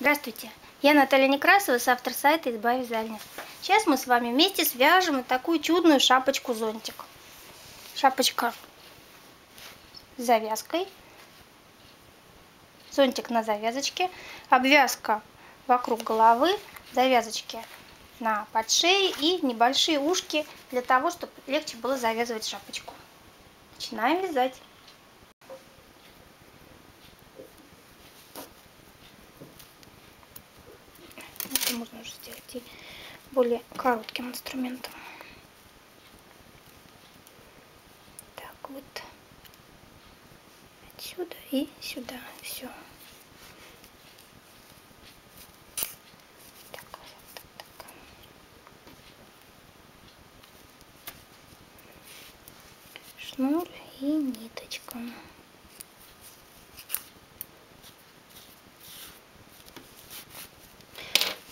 Здравствуйте, я Наталья Некрасова, автор сайта «Изба вязальня». Сейчас мы с вами вместе свяжем такую чудную шапочку-зонтик. Шапочка с завязкой, зонтик на завязочке, обвязка вокруг головы, завязочки на подшее и небольшие ушки для того, чтобы легче было завязывать шапочку. Начинаем вязать. Это можно уже сделать и более коротким инструментом. Так вот. Отсюда и сюда. Все. Так, так, так. Шнур и ниточка.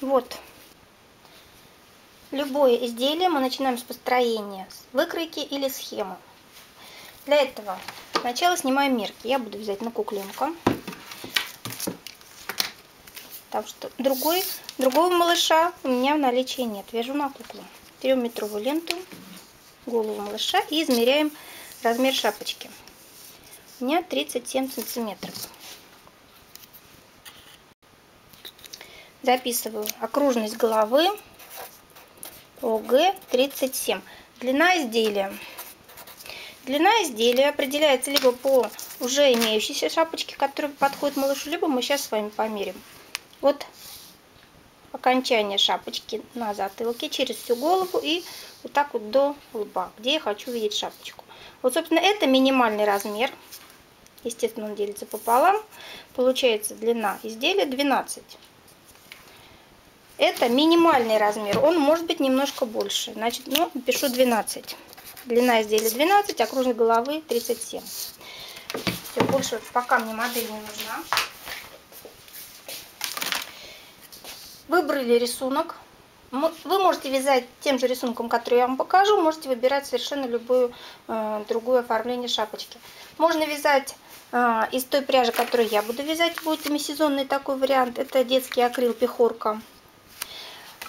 Вот. Любое изделие мы начинаем с построения, с выкройки или схемы. Для этого сначала снимаем мерки. Я буду взять на кукленка. Так что другой, другого малыша у меня в наличии нет. Вяжу на куклу. Берем метровую ленту, голову малыша и измеряем размер шапочки. У меня 37 сантиметров. Записываю окружность головы ОГ 37. Длина изделия. Длина изделия определяется либо по уже имеющейся шапочке, которая подходит малышу, либо мы сейчас с вами померим. Вот окончание шапочки на затылке через всю голову и вот так вот до лба, где я хочу видеть шапочку. Вот, собственно, это минимальный размер. Естественно, он делится пополам. Получается длина изделия 12. Это минимальный размер, он может быть немножко больше. Значит, ну, пишу 12. Длина изделия 12, окружность головы 37. Все, больше пока мне модель не нужна. Выбрали рисунок. Вы можете вязать тем же рисунком, который я вам покажу. Можете выбирать совершенно любую э, другое оформление шапочки. Можно вязать э, из той пряжи, которую я буду вязать. Будет демисезонный такой вариант. Это детский акрил пехорка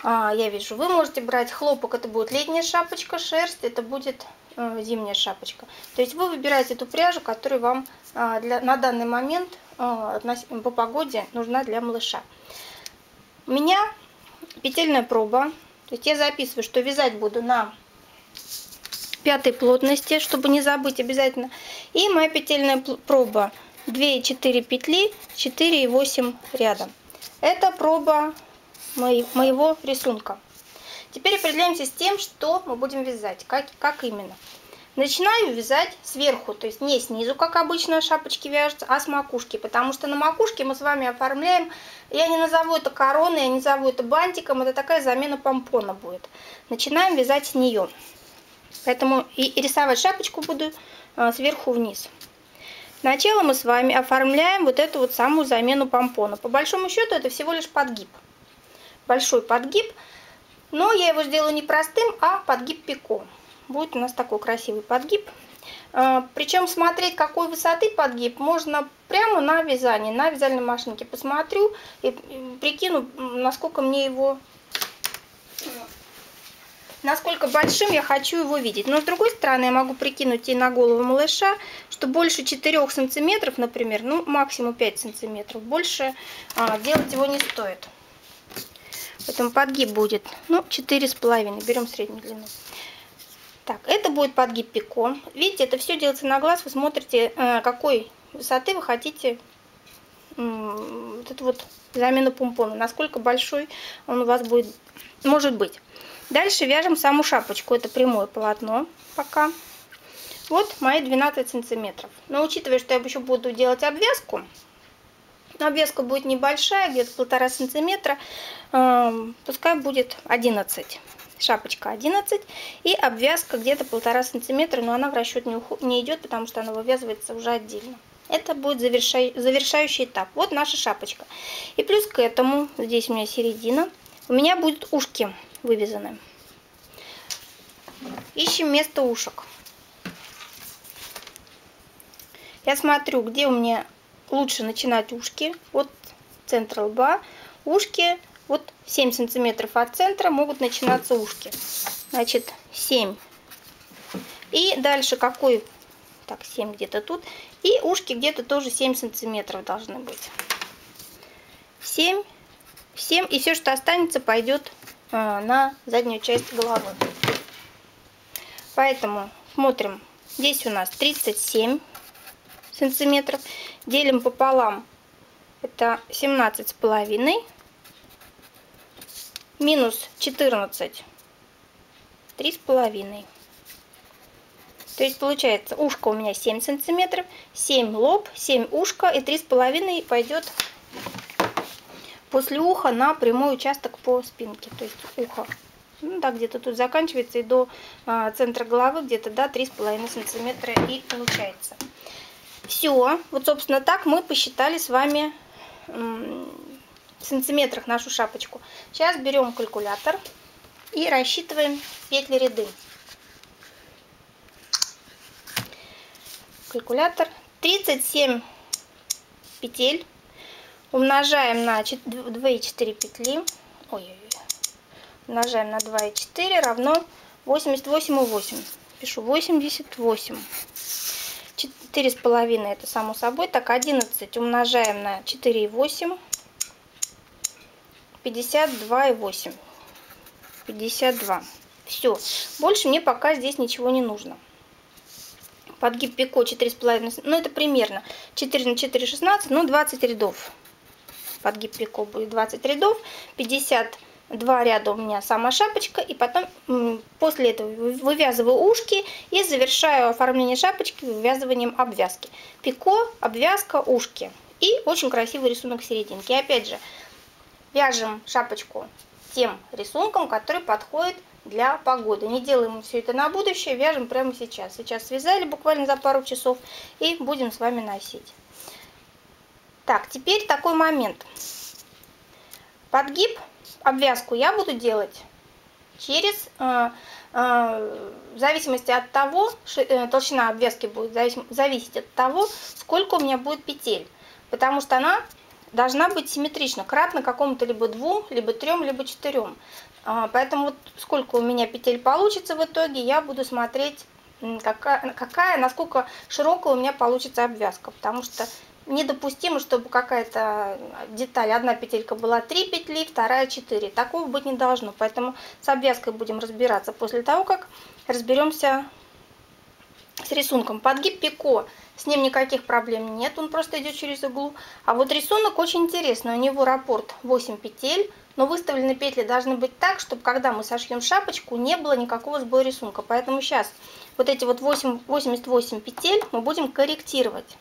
а, я вижу. Вы можете брать хлопок, это будет летняя шапочка, шерсть, это будет э, зимняя шапочка. То есть вы выбираете эту пряжу, которая вам э, для, на данный момент э, по погоде нужна для малыша. У меня петельная проба. То есть я записываю, что вязать буду на пятой плотности, чтобы не забыть обязательно. И моя петельная проба 2,4 петли, 4,8 ряда. Это проба моего рисунка. Теперь определяемся с тем, что мы будем вязать, как, как именно. Начинаю вязать сверху, то есть не снизу, как обычно шапочки вяжутся, а с макушки, потому что на макушке мы с вами оформляем, я не назову это короной, я не назову это бантиком, это такая замена помпона будет. Начинаем вязать с нее. Поэтому и рисовать шапочку буду а, сверху вниз. Сначала мы с вами оформляем вот эту вот самую замену помпона. По большому счету это всего лишь подгиб большой подгиб, но я его сделаю не простым, а подгиб пико. Будет у нас такой красивый подгиб. А, Причем смотреть, какой высоты подгиб, можно прямо на вязании, на вязальной машинке. Посмотрю и прикину, насколько мне его насколько большим я хочу его видеть. Но с другой стороны я могу прикинуть и на голову малыша, что больше 4 сантиметров, например, ну максимум 5 сантиметров. Больше а, делать его не стоит. Поэтому подгиб будет, ну, четыре с половиной. Берем среднюю длину. Так, это будет подгиб пико. Видите, это все делается на глаз. Вы смотрите, э, какой высоты вы хотите вот эту вот замену помпона. Насколько большой он у вас будет, может быть. Дальше вяжем саму шапочку. Это прямое полотно пока. Вот мои 12 сантиметров. Но учитывая, что я еще буду делать обвязку, обвязка будет небольшая, где-то полтора сантиметра, эм, пускай будет 11 шапочка 11 и обвязка где-то полтора сантиметра, но она в расчет не идет, потому что она вывязывается уже отдельно. Это будет завершай, завершающий этап. Вот наша шапочка. И плюс к этому, здесь у меня середина, у меня будут ушки вывязаны. Ищем место ушек. Я смотрю, где у меня лучше начинать ушки от центра лба. ушки, вот 7 сантиметров от центра могут начинаться ушки. Значит, 7. И дальше какой? Так, 7 где-то тут. И ушки где-то тоже 7 сантиметров должны быть. 7, 7. И все, что останется, пойдет а, на заднюю часть головы. Поэтому смотрим. Здесь у нас 37 сантиметров. Делим пополам. Это 17 с половиной. Минус 14. Три с половиной. То есть получается ушко у меня 7 сантиметров, 7 лоб, 7 ушко и 3,5 пойдет после уха на прямой участок по спинке. То есть ухо ну, да, где-то тут заканчивается и до а, центра головы где-то, да, 3,5 сантиметра и получается. Все, вот, собственно, так мы посчитали с вами в сантиметрах нашу шапочку. Сейчас берем калькулятор и рассчитываем петли ряды. Калькулятор 37 петель умножаем на 2,4 петли. Ой-ой-ой умножаем на 2,4 равно 88,8. Пишу 88. 4,5 это само собой. Так, 11 умножаем на 4,8. 52,8. 52. Все. Больше мне пока здесь ничего не нужно. Подгиб пико 4,5. Ну, это примерно 4 на 4, 16. Ну, 20 рядов. Подгиб пико будет 20 рядов. 50 два ряда у меня сама шапочка, и потом после этого вывязываю ушки и завершаю оформление шапочки вывязыванием обвязки. Пико, обвязка, ушки. И очень красивый рисунок серединки. Опять же, вяжем шапочку тем рисунком, который подходит для погоды. Не делаем все это на будущее, вяжем прямо сейчас. Сейчас связали буквально за пару часов и будем с вами носить. Так, теперь такой момент. Подгиб обвязку я буду делать через, э, э, в зависимости от того, э, толщина обвязки будет зависеть от того, сколько у меня будет петель. Потому что она должна быть симметрична, кратно какому-то либо двум, либо трем, либо четырем. А, поэтому вот сколько у меня петель получится в итоге, я буду смотреть, какая, какая насколько широкая у меня получится обвязка. Потому что недопустимо, чтобы какая-то деталь, одна петелька была 3 петли, вторая 4. Такого быть не должно. Поэтому с обвязкой будем разбираться после того, как разберемся с рисунком. Подгиб пико, с ним никаких проблем нет, он просто идет через иглу. А вот рисунок очень интересный, у него раппорт 8 петель, но выставлены петли должны быть так, чтобы когда мы сошьем шапочку, не было никакого сбоя рисунка. Поэтому сейчас вот эти вот 8, 88 петель мы будем корректировать.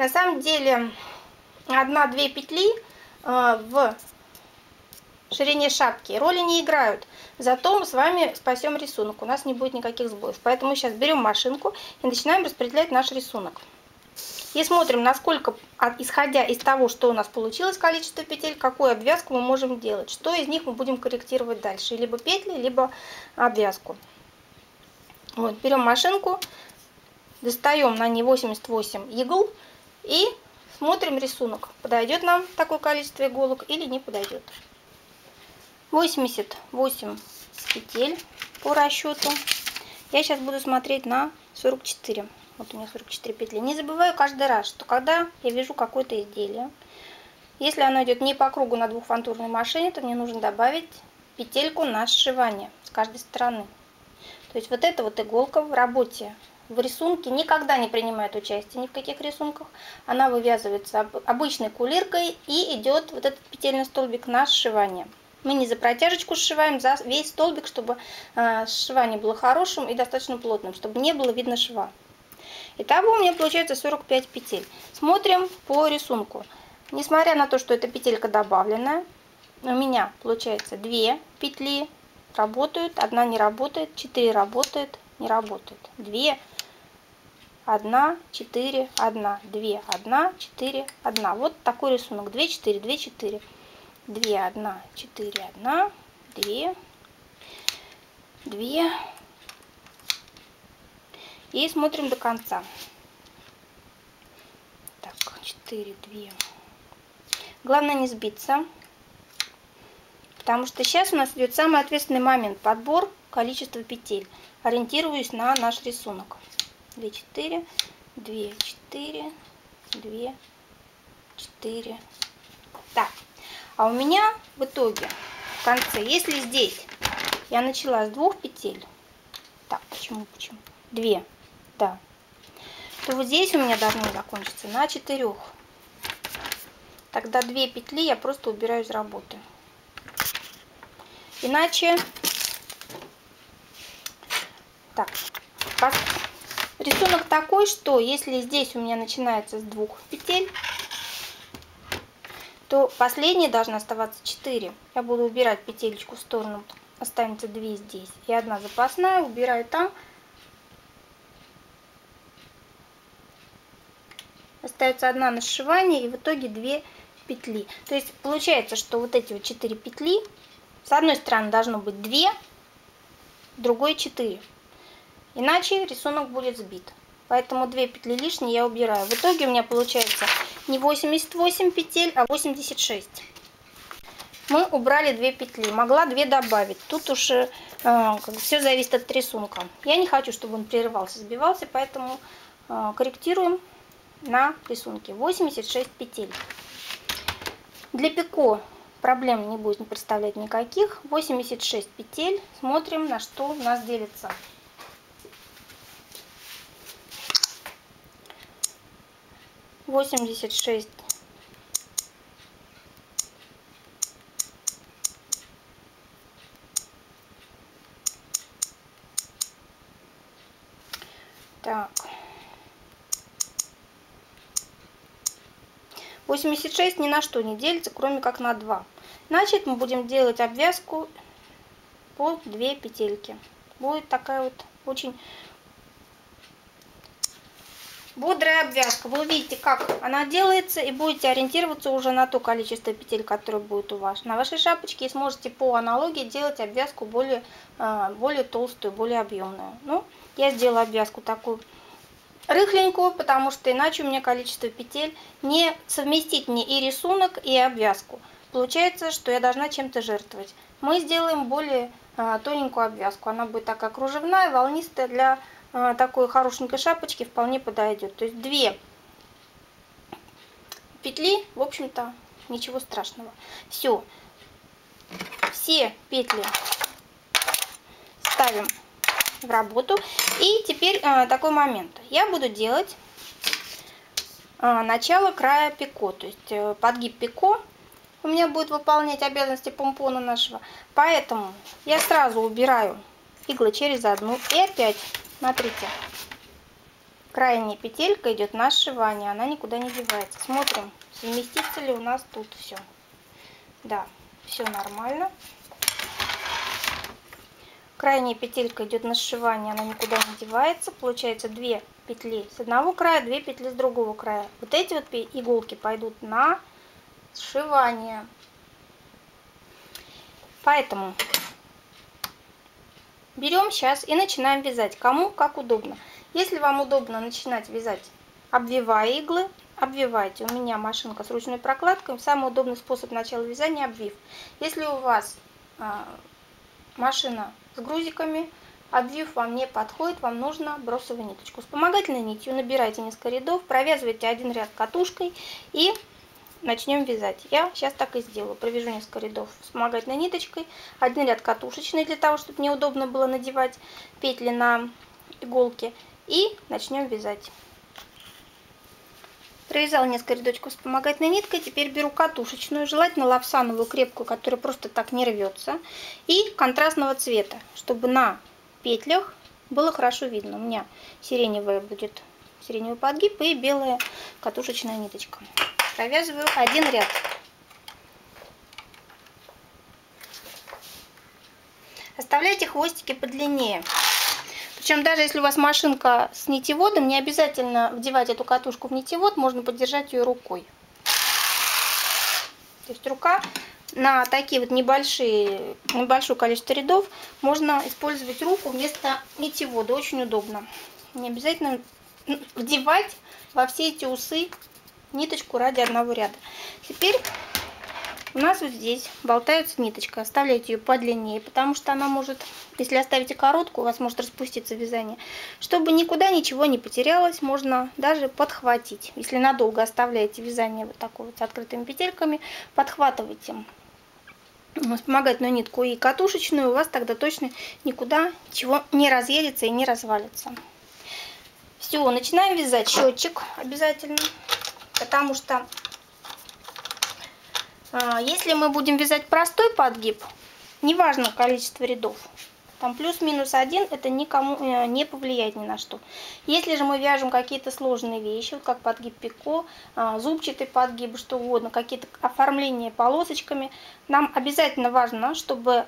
На самом деле одна-две петли э, в ширине шапки роли не играют. Зато мы с вами спасем рисунок, у нас не будет никаких сбоев. Поэтому сейчас берем машинку и начинаем распределять наш рисунок. И смотрим, насколько, исходя из того, что у нас получилось количество петель, какую обвязку мы можем делать. Что из них мы будем корректировать дальше. Либо петли, либо обвязку. Вот, берем машинку, достаем на ней 88 игл. И смотрим рисунок, подойдет нам такое количество иголок или не подойдет. 88 петель по расчету. Я сейчас буду смотреть на 44. Вот у меня 44 петли. Не забываю каждый раз, что когда я вяжу какое-то изделие, если оно идет не по кругу на двухфантурной машине, то мне нужно добавить петельку на сшивание с каждой стороны. То есть вот эта вот иголка в работе в рисунке никогда не принимает участие ни в каких рисунках. Она вывязывается обычной кулиркой и идет вот этот петельный столбик на сшивание. Мы не за протяжечку сшиваем, за весь столбик, чтобы э, сшивание было хорошим и достаточно плотным, чтобы не было видно шва. Итого у меня получается 45 петель. Смотрим по рисунку. Несмотря на то, что эта петелька добавленная, у меня получается 2 петли работают, одна не работает, 4 работает, не работает, 2 1, 4, 1, 2, 1, 4, 1. Вот такой рисунок. 2, 4, 2, 4. 2, 1, 4, 1, 2, 2. И смотрим до конца. Так, 4, 2. Главное не сбиться. Потому что сейчас у нас идет самый ответственный момент. Подбор количества петель. Ориентируюсь на наш рисунок. 2, 4, 2, 4, 2, 4. Так, а у меня в итоге в конце, если здесь я начала с двух петель, так, почему, почему, две, да, то вот здесь у меня должны закончиться на четырех. Тогда две петли я просто убираю из работы. Иначе, так, рисунок такой, что если здесь у меня начинается с двух петель, то последняя должна оставаться 4. Я буду убирать петелечку в сторону, останется 2 здесь и одна запасная, убираю там. Остается одна на сшивание и в итоге 2 петли. То есть получается, что вот эти вот 4 петли, с одной стороны должно быть 2, с другой 4. Иначе рисунок будет сбит. Поэтому 2 петли лишние я убираю. В итоге у меня получается не 88 петель, а 86. Мы убрали 2 петли. Могла 2 добавить. Тут уж э, все зависит от рисунка. Я не хочу, чтобы он прерывался, сбивался, поэтому э, корректируем на рисунке. 86 петель. Для пико проблем не будет представлять никаких. 86 петель. Смотрим, на что у нас делится. 86 Так. 86 ни на что не делится, кроме как на 2. Значит, мы будем делать обвязку по 2 петельки. Будет такая вот очень Бодрая обвязка. Вы увидите, как она делается, и будете ориентироваться уже на то количество петель, которое будет у вас на вашей шапочке, и сможете по аналогии делать обвязку более, а, более толстую, более объемную. Ну, я сделала обвязку такую рыхленькую, потому что иначе у меня количество петель не совместить мне и рисунок, и обвязку. Получается, что я должна чем-то жертвовать. Мы сделаем более а, тоненькую обвязку. Она будет такая кружевная, волнистая для такой хорошенькой шапочки вполне подойдет. То есть две петли, в общем-то, ничего страшного. Все. Все петли ставим в работу. И теперь а, такой момент. Я буду делать а, начало края пико. То есть э, подгиб пико у меня будет выполнять обязанности помпона нашего. Поэтому я сразу убираю иглы через одну и опять Смотрите, крайняя петелька идет на сшивание, она никуда не девается. Смотрим, совместится ли у нас тут все. Да, все нормально. Крайняя петелька идет на сшивание, она никуда не девается. Получается 2 петли с одного края, 2 петли с другого края. Вот эти вот иголки пойдут на сшивание. Поэтому Берем сейчас и начинаем вязать. Кому как удобно. Если вам удобно начинать вязать, обвивая иглы, обвивайте. У меня машинка с ручной прокладкой. Самый удобный способ начала вязания обвив. Если у вас а, машина с грузиками, обвив вам не подходит, вам нужно бросовую ниточку. Вспомогательной нитью набирайте несколько рядов, провязывайте один ряд катушкой и начнем вязать. Я сейчас так и сделаю. Провяжу несколько рядов вспомогательной ниточкой, один ряд катушечный для того, чтобы мне удобно было надевать петли на иголки. И начнем вязать. Провязала несколько рядочков вспомогательной ниткой. Теперь беру катушечную, желательно лапсановую крепкую, которая просто так не рвется. И контрастного цвета, чтобы на петлях было хорошо видно. У меня сиреневая будет сиреневый подгиб и белая катушечная ниточка провязываю один ряд. Оставляйте хвостики подлиннее. Причем даже если у вас машинка с нитеводом, не обязательно вдевать эту катушку в нитевод, можно поддержать ее рукой. То есть рука на такие вот небольшие, небольшое количество рядов можно использовать руку вместо нитевода. Очень удобно. Не обязательно вдевать во все эти усы ниточку ради одного ряда. Теперь у нас вот здесь болтается ниточка. Оставляйте ее подлиннее, потому что она может, если оставите короткую, у вас может распуститься вязание. Чтобы никуда ничего не потерялось, можно даже подхватить. Если надолго оставляете вязание вот такое вот с открытыми петельками, подхватывайте вспомогательную нитку и катушечную, у вас тогда точно никуда ничего не разъедется и не развалится. Все, начинаем вязать счетчик обязательно, потому что а, если мы будем вязать простой подгиб, неважно количество рядов, там плюс-минус один, это никому э, не повлияет ни на что. Если же мы вяжем какие-то сложные вещи, вот как подгиб пико, а, зубчатый подгиб, что угодно, какие-то оформления полосочками, нам обязательно важно, чтобы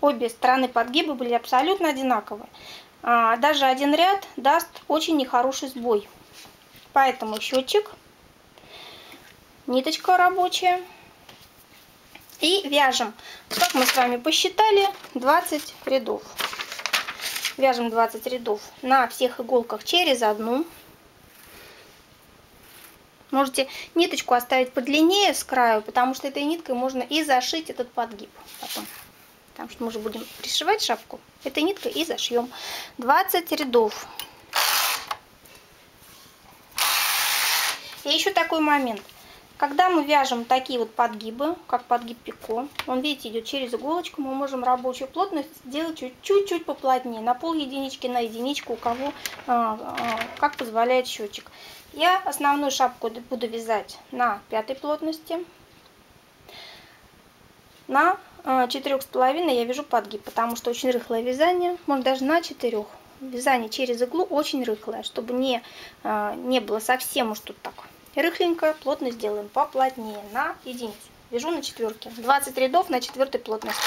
обе стороны подгиба были абсолютно одинаковые. А, даже один ряд даст очень нехороший сбой. Поэтому счетчик, ниточка рабочая и вяжем. Как мы с вами посчитали, 20 рядов. Вяжем 20 рядов на всех иголках через одну. Можете ниточку оставить подлиннее с краю, потому что этой ниткой можно и зашить этот подгиб потом потому что мы же будем пришивать шапку этой ниткой и зашьем 20 рядов. И еще такой момент. Когда мы вяжем такие вот подгибы, как подгиб пико, он, видите, идет через иголочку, мы можем рабочую плотность сделать чуть-чуть поплотнее, на пол единички, на единичку, у кого а, а, как позволяет счетчик. Я основную шапку буду вязать на пятой плотности, на а, четырех с половиной я вяжу подгиб, потому что очень рыхлое вязание, можно даже на четырех. Вязание через иглу очень рыхлое, чтобы не, не было совсем уж тут так рыхленько, плотно сделаем поплотнее на единицу. Вяжу на четверке. 20 рядов на четвертой плотности.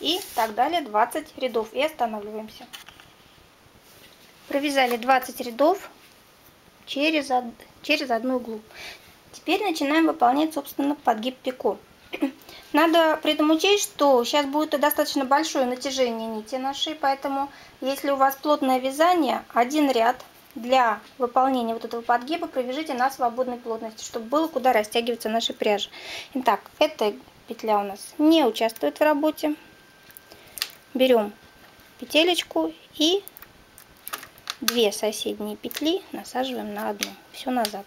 И так далее 20 рядов. И останавливаемся. Провязали 20 рядов через, через одну иглу. Теперь начинаем выполнять, собственно, подгиб пико. Надо при этом учесть, что сейчас будет достаточно большое натяжение нити нашей, поэтому если у вас плотное вязание, один ряд для выполнения вот этого подгиба провяжите на свободной плотности, чтобы было куда растягиваться нашей пряжи. Итак, эта петля у нас не участвует в работе. Берем петелечку и две соседние петли насаживаем на одну. Все назад.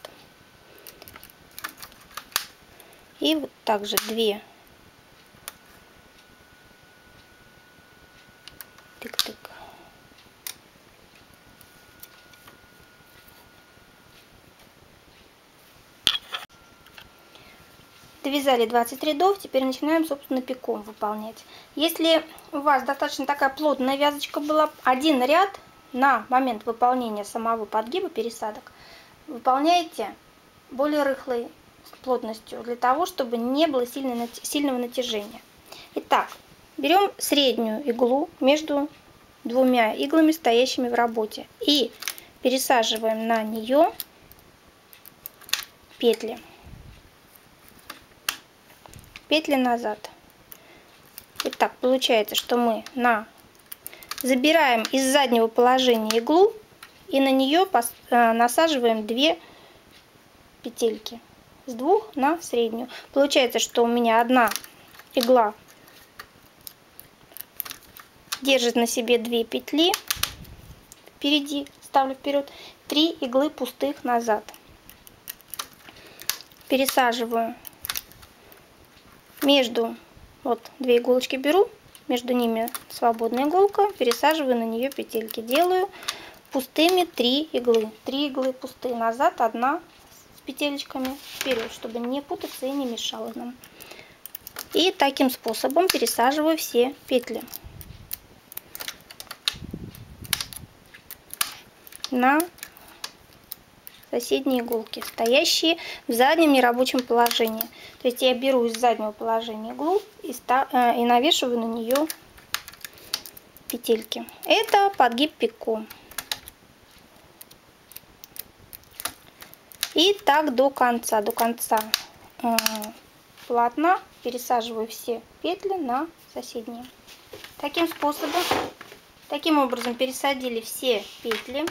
И вот также две. Довязали 20 рядов, теперь начинаем, собственно, пиком выполнять. Если у вас достаточно такая плотная вязочка была, один ряд на момент выполнения самого подгиба пересадок выполняете более рыхлый плотностью, для того, чтобы не было сильного натяжения. Итак, берем среднюю иглу между двумя иглами, стоящими в работе, и пересаживаем на нее петли. Петли назад. Итак, получается, что мы на забираем из заднего положения иглу и на нее э, насаживаем две петельки с двух на среднюю. Получается, что у меня одна игла держит на себе две петли впереди, ставлю вперед, три иглы пустых назад. Пересаживаю между, вот две иголочки беру, между ними свободная иголка, пересаживаю на нее петельки. Делаю пустыми три иглы. Три иглы пустые назад, одна петелечками вперед, чтобы не путаться и не мешало нам. И таким способом пересаживаю все петли на соседние иголки, стоящие в заднем нерабочем положении. То есть я беру из заднего положения иглу и, э, и навешиваю на нее петельки. Это подгиб пико. И так до конца, до конца э, полотна пересаживаю все петли на соседние. Таким способом, таким образом пересадили все петли.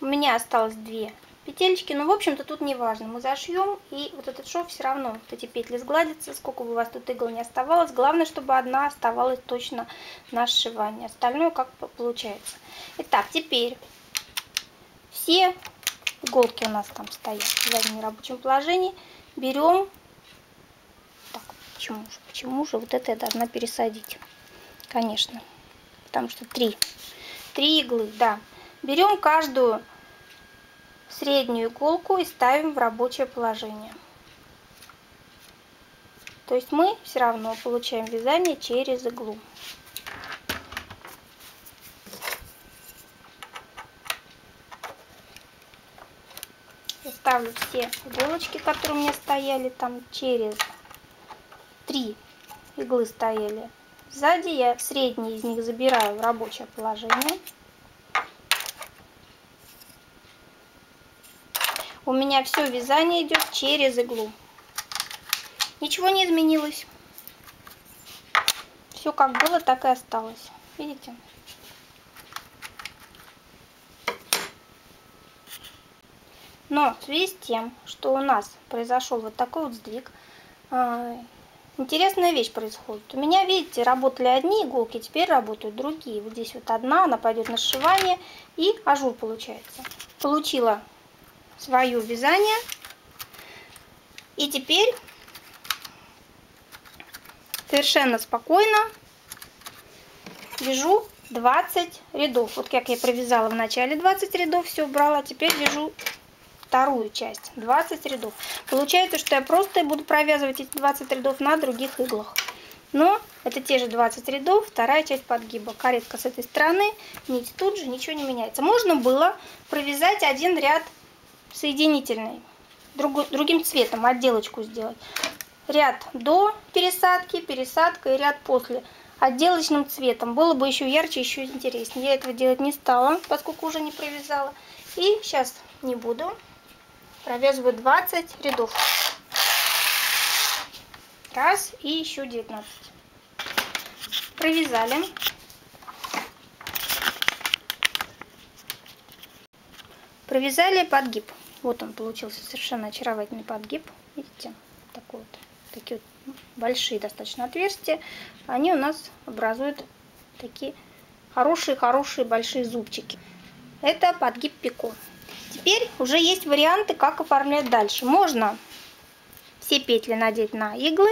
У меня осталось две петелечки, но в общем-то тут не важно. Мы зашьем и вот этот шов все равно, вот эти петли сгладятся, сколько бы у вас тут игл не оставалось. Главное, чтобы одна оставалась точно на сшивании. Остальное как получается. Итак, теперь все иголки у нас там стоят в заднем рабочем положении. Берем, так, почему же, почему же вот это я должна пересадить? Конечно, потому что три, три иглы, да. Берем каждую среднюю иголку и ставим в рабочее положение. То есть мы все равно получаем вязание через иглу. Я ставлю все иголочки, которые у меня стояли там через три иглы стояли. Сзади я средние из них забираю в рабочее положение. У меня все вязание идет через иглу. Ничего не изменилось. Все как было, так и осталось. Видите? Но в связи с тем, что у нас произошел вот такой вот сдвиг, а, интересная вещь происходит. У меня, видите, работали одни иголки, теперь работают другие. Вот здесь вот одна, она пойдет на сшивание и ажур получается. Получила свое вязание. И теперь совершенно спокойно вяжу 20 рядов. Вот как я провязала в начале 20 рядов, все убрала. Теперь вяжу вторую часть, 20 рядов. Получается, что я просто буду провязывать эти 20 рядов на других иглах. Но это те же 20 рядов, вторая часть подгиба. Каретка с этой стороны, нить тут же, ничего не меняется. Можно было провязать один ряд соединительный, друг, другим цветом отделочку сделать. Ряд до пересадки, пересадка и ряд после отделочным цветом. Было бы еще ярче, еще интереснее. Я этого делать не стала, поскольку уже не провязала. И сейчас не буду. Провязываю 20 рядов. Раз и еще 19. Провязали. Провязали подгиб. Вот он получился совершенно очаровательный подгиб. Видите, такой вот, такие вот большие достаточно отверстия. Они у нас образуют такие хорошие-хорошие большие зубчики. Это подгиб пико. Теперь уже есть варианты, как оформлять дальше. Можно все петли надеть на иглы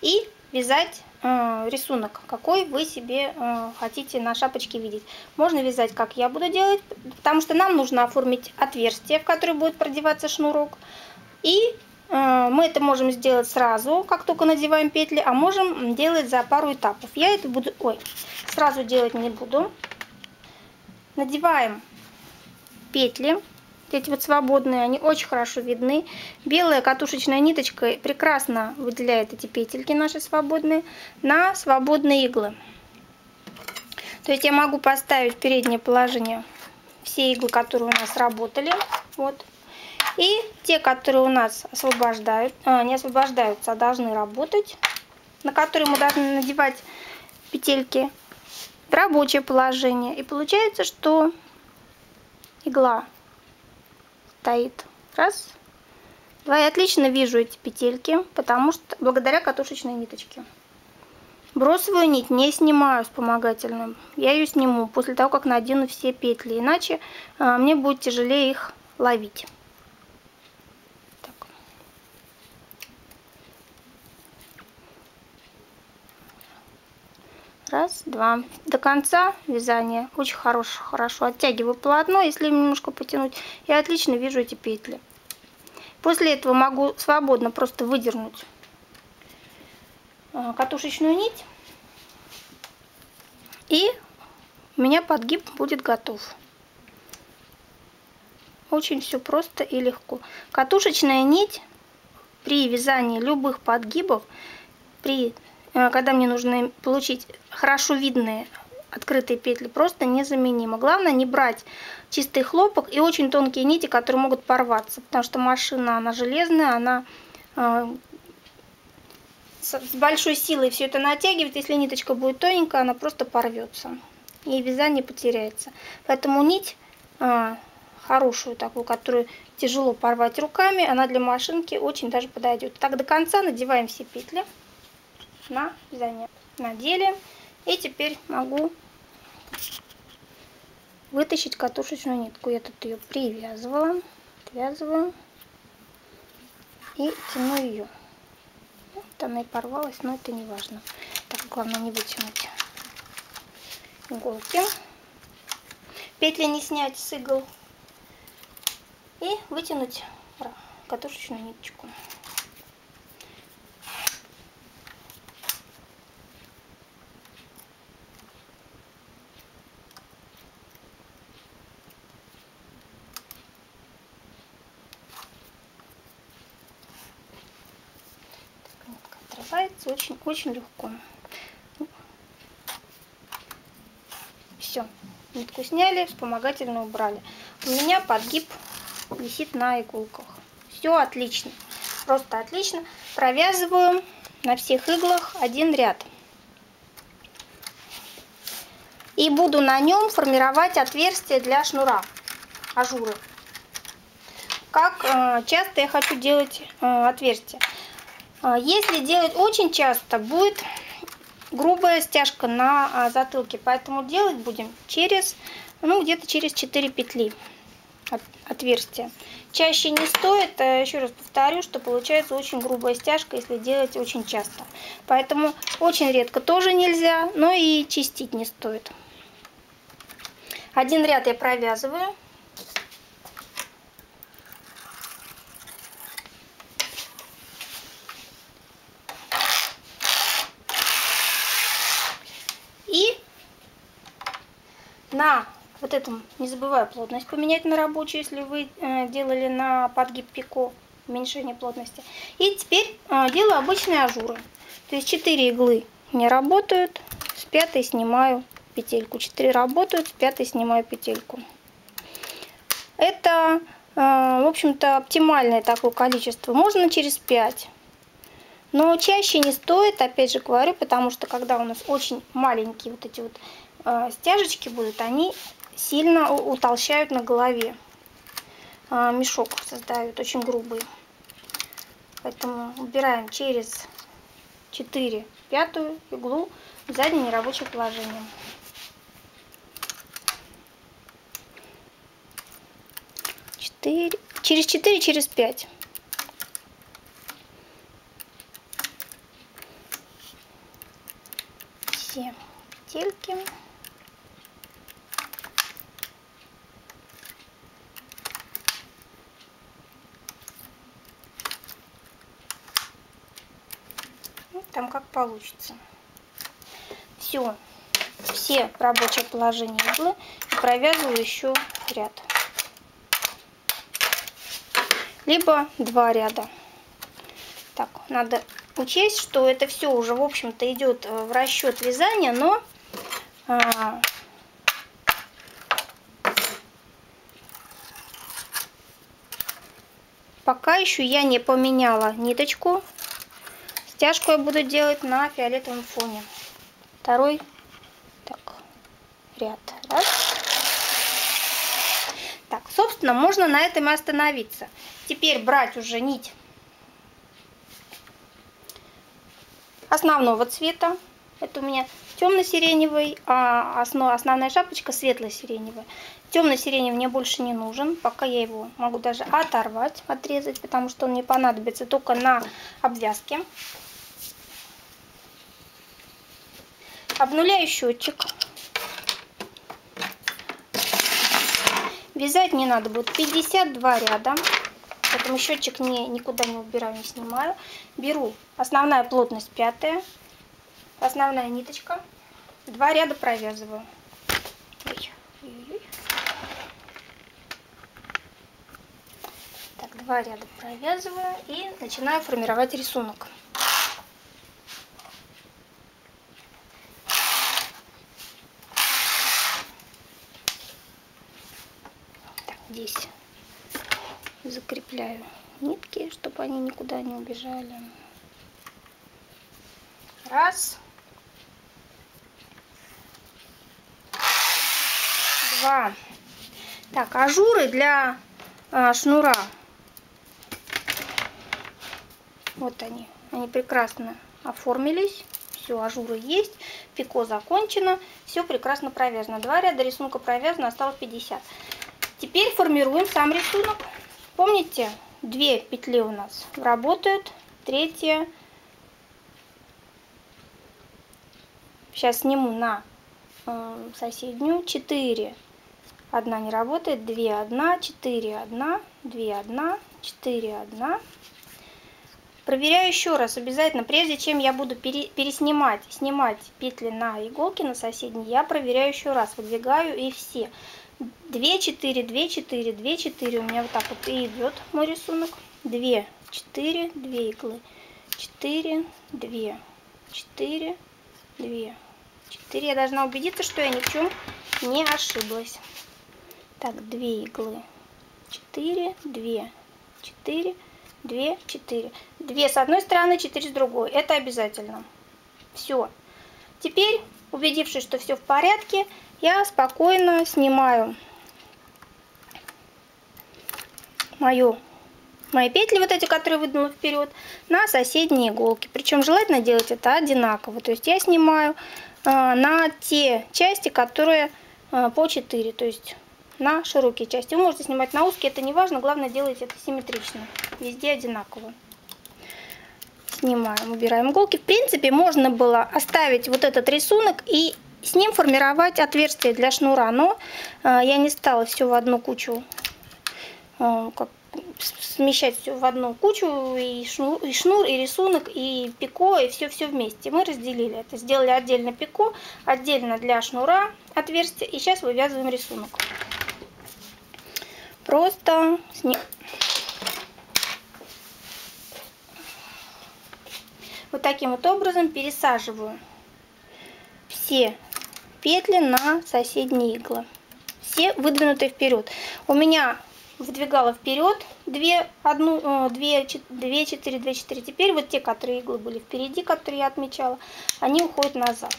и вязать рисунок, какой вы себе э, хотите на шапочке видеть. Можно вязать, как я буду делать, потому что нам нужно оформить отверстие, в которое будет продеваться шнурок. И э, мы это можем сделать сразу, как только надеваем петли, а можем делать за пару этапов. Я это буду, ой, сразу делать не буду. Надеваем петли эти вот свободные, они очень хорошо видны. Белая катушечная ниточка прекрасно выделяет эти петельки наши свободные на свободные иглы. То есть я могу поставить переднее положение все иглы, которые у нас работали. Вот. И те, которые у нас освобождают, а, не освобождаются, а должны работать, на которые мы должны надевать петельки в рабочее положение. И получается, что игла стоит. Раз, два. Я отлично вижу эти петельки, потому что благодаря катушечной ниточке. Бросовую нить не снимаю вспомогательным. Я ее сниму после того, как надену все петли. Иначе а, мне будет тяжелее их ловить. Раз, два. До конца вязания очень хорош, хорошо оттягиваю полотно. Если немножко потянуть, я отлично вижу эти петли. После этого могу свободно просто выдернуть э, катушечную нить. И у меня подгиб будет готов. Очень все просто и легко. Катушечная нить при вязании любых подгибов, при когда мне нужно получить хорошо видные открытые петли, просто незаменимо. Главное не брать чистый хлопок и очень тонкие нити, которые могут порваться, потому что машина, она железная, она э, с большой силой все это натягивает. Если ниточка будет тоненькая, она просто порвется и вязание потеряется. Поэтому нить э, хорошую такую, которую тяжело порвать руками. Она для машинки очень даже подойдет. Так до конца надеваем все петли на вязание. Надели. И теперь могу вытащить катушечную нитку. Я тут ее привязывала. Отвязываю. И тяну ее. Вот она и порвалась, но это не важно. Так, главное не вытянуть иголки. Петли не снять с игл. И вытянуть катушечную ниточку. Очень-очень легко. Все, нитку сняли, вспомогательно убрали. У меня подгиб висит на иголках. Все отлично, просто отлично. Провязываю на всех иглах один ряд. И буду на нем формировать отверстие для шнура, ажуры. Как э, часто я хочу делать э, отверстие. А, если делать очень часто, будет грубая стяжка на а, затылке, поэтому делать будем через, ну, где-то через 4 петли отверстия. Чаще не стоит, а, еще раз повторю, что получается очень грубая стяжка, если делать очень часто. Поэтому очень редко тоже нельзя, но и чистить не стоит. Один ряд я провязываю. На вот этом, не забываю плотность поменять на рабочую, если вы э, делали на подгиб пико, уменьшение плотности. И теперь э, делаю обычные ажуры. То есть 4 иглы не работают, с пятой снимаю петельку. 4 работают, с пятой снимаю петельку. Это, э, в общем-то, оптимальное такое количество. Можно через 5. Но чаще не стоит, опять же говорю, потому что когда у нас очень маленькие вот эти вот стяжечки будут, они сильно утолщают на голове. Э, мешок создают, очень грубый. Поэтому убираем через 4 пятую иглу в заднее нерабочее положение. Четыре, через 4, через 5. Все петельки. Там как получится. Все, все рабочие положения иглы и провязываю еще ряд. Либо два ряда. Так, надо учесть, что это все уже, в общем-то, идет э, в расчет вязания, но а, пока еще я не поменяла ниточку Стяжку я буду делать на фиолетовом фоне. Второй так, ряд. Раз. Так, собственно, можно на этом и остановиться. Теперь брать уже нить основного цвета. Это у меня темно-сиреневый, а основ, основная шапочка светло-сиреневая. Темно-сиреневый мне больше не нужен, пока я его могу даже оторвать, отрезать, потому что он мне понадобится только на обвязке. Обнуляю счетчик. Вязать мне надо будет 52 ряда. Поэтому счетчик не, никуда не убираю, не снимаю. Беру основная плотность пятая. Основная ниточка. Два ряда провязываю. Так, два ряда провязываю и начинаю формировать рисунок. здесь закрепляю нитки, чтобы они никуда не убежали. Раз. Два. Так, ажуры для а, шнура. Вот они. Они прекрасно оформились. Все, ажуры есть. Пико закончено. Все прекрасно провязано. Два ряда рисунка провязано, осталось 50. Теперь формируем сам рисунок. Помните, две петли у нас работают. Третья. Сейчас сниму на э, соседнюю. 4. Одна не работает. 2, 1, 4, 1, 2, 1, 4, 1. Проверяю еще раз обязательно, прежде чем я буду пере, переснимать, снимать петли на иголки на соседней, я проверяю еще раз, выдвигаю и все. 2, 4, 2, 4, 2, 4, у меня вот так вот и идет мой рисунок. 2, 4, 2 иглы, 4, 2, 4, 2, 4. Я должна убедиться, что я ни в чем не ошиблась. Так, 2 иглы, 4, 2, 4, 2, 4. 2 с одной стороны, 4 с другой. Это обязательно. Все. Теперь, убедившись, что все в порядке, я спокойно снимаю мою, мои петли, вот эти, которые выдвинула вперед, на соседние иголки. Причем желательно делать это одинаково. То есть я снимаю э, на те части, которые э, по 4. То есть на широкие части. Вы можете снимать на узкие, это не важно, главное делать это симметрично. Везде одинаково. Снимаем, убираем иголки. В принципе, можно было оставить вот этот рисунок и с ним формировать отверстие для шнура, но э, я не стала все в одну кучу, э, как, смещать все в одну кучу, и шнур, и шнур, и рисунок, и пико, и все-все вместе. Мы разделили это, сделали отдельно пико, отдельно для шнура отверстие, и сейчас вывязываем рисунок. Просто сни... Вот таким вот образом пересаживаю все петли на соседние иглы. Все выдвинутые вперед. У меня выдвигала вперед 2, 1, 2, 2, 4, 2, 4. Теперь вот те, которые иглы были впереди, которые я отмечала, они уходят назад.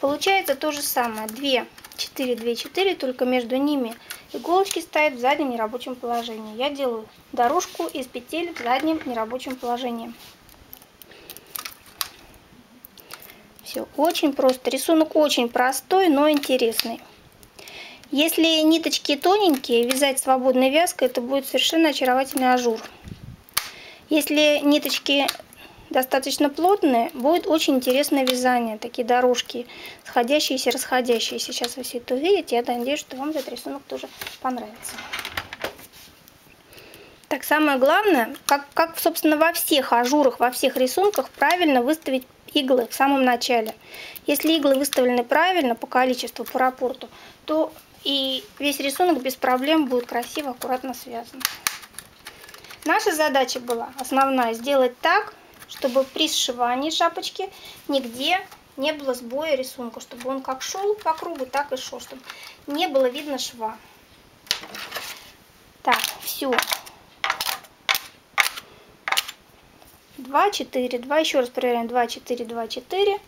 Получается то же самое. 2, 4, 2, 4, только между ними иголочки стоят в заднем нерабочем положении. Я делаю дорожку из петель в заднем нерабочем положении. Все очень просто. Рисунок очень простой, но интересный. Если ниточки тоненькие, вязать свободной вязкой, это будет совершенно очаровательный ажур. Если ниточки достаточно плотные, будет очень интересное вязание. Такие дорожки, сходящиеся, расходящиеся. Сейчас вы все это увидите. Я надеюсь, что вам этот рисунок тоже понравится. Так, самое главное, как, как, собственно, во всех ажурах, во всех рисунках, правильно выставить иглы в самом начале. Если иглы выставлены правильно по количеству, по рапорту, то и весь рисунок без проблем будет красиво, аккуратно связан. Наша задача была основная сделать так, чтобы при сшивании шапочки нигде не было сбоя рисунка, чтобы он как шел по кругу, так и шел, чтобы не было видно шва. Так, все. 2, 4, 2, еще раз проверяем, 2, 4, 2, 4.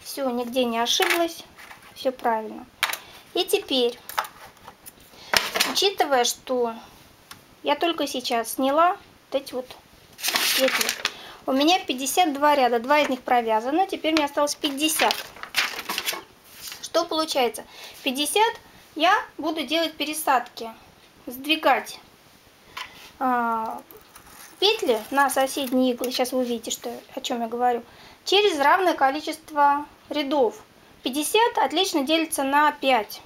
Все, нигде не ошиблась, все правильно. И теперь, учитывая, что я только сейчас сняла вот эти вот петли, у меня 52 ряда, два из них провязаны, теперь мне осталось 50. Что получается? 50 я буду делать пересадки, сдвигать а, петли на соседние иглы, сейчас вы увидите, что, о чем я говорю, через равное количество рядов. 50 отлично делится на 5.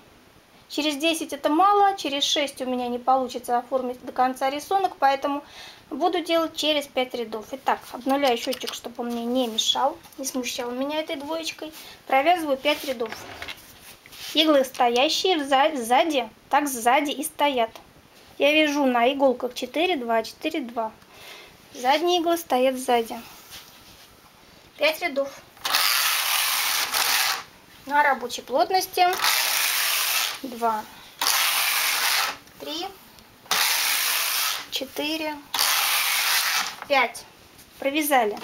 Через 10 это мало, через 6 у меня не получится оформить до конца рисунок, поэтому буду делать через 5 рядов. Итак, обнуляю счетчик, чтобы он мне не мешал, не смущал меня этой двоечкой. Провязываю 5 рядов. Иглы стоящие сзади, так сзади и стоят. Я вяжу на иголках 4, 2, 4, 2. Задние иглы стоят сзади. 5 рядов. На рабочей плотности 2, 3, 4, 5. Провязали.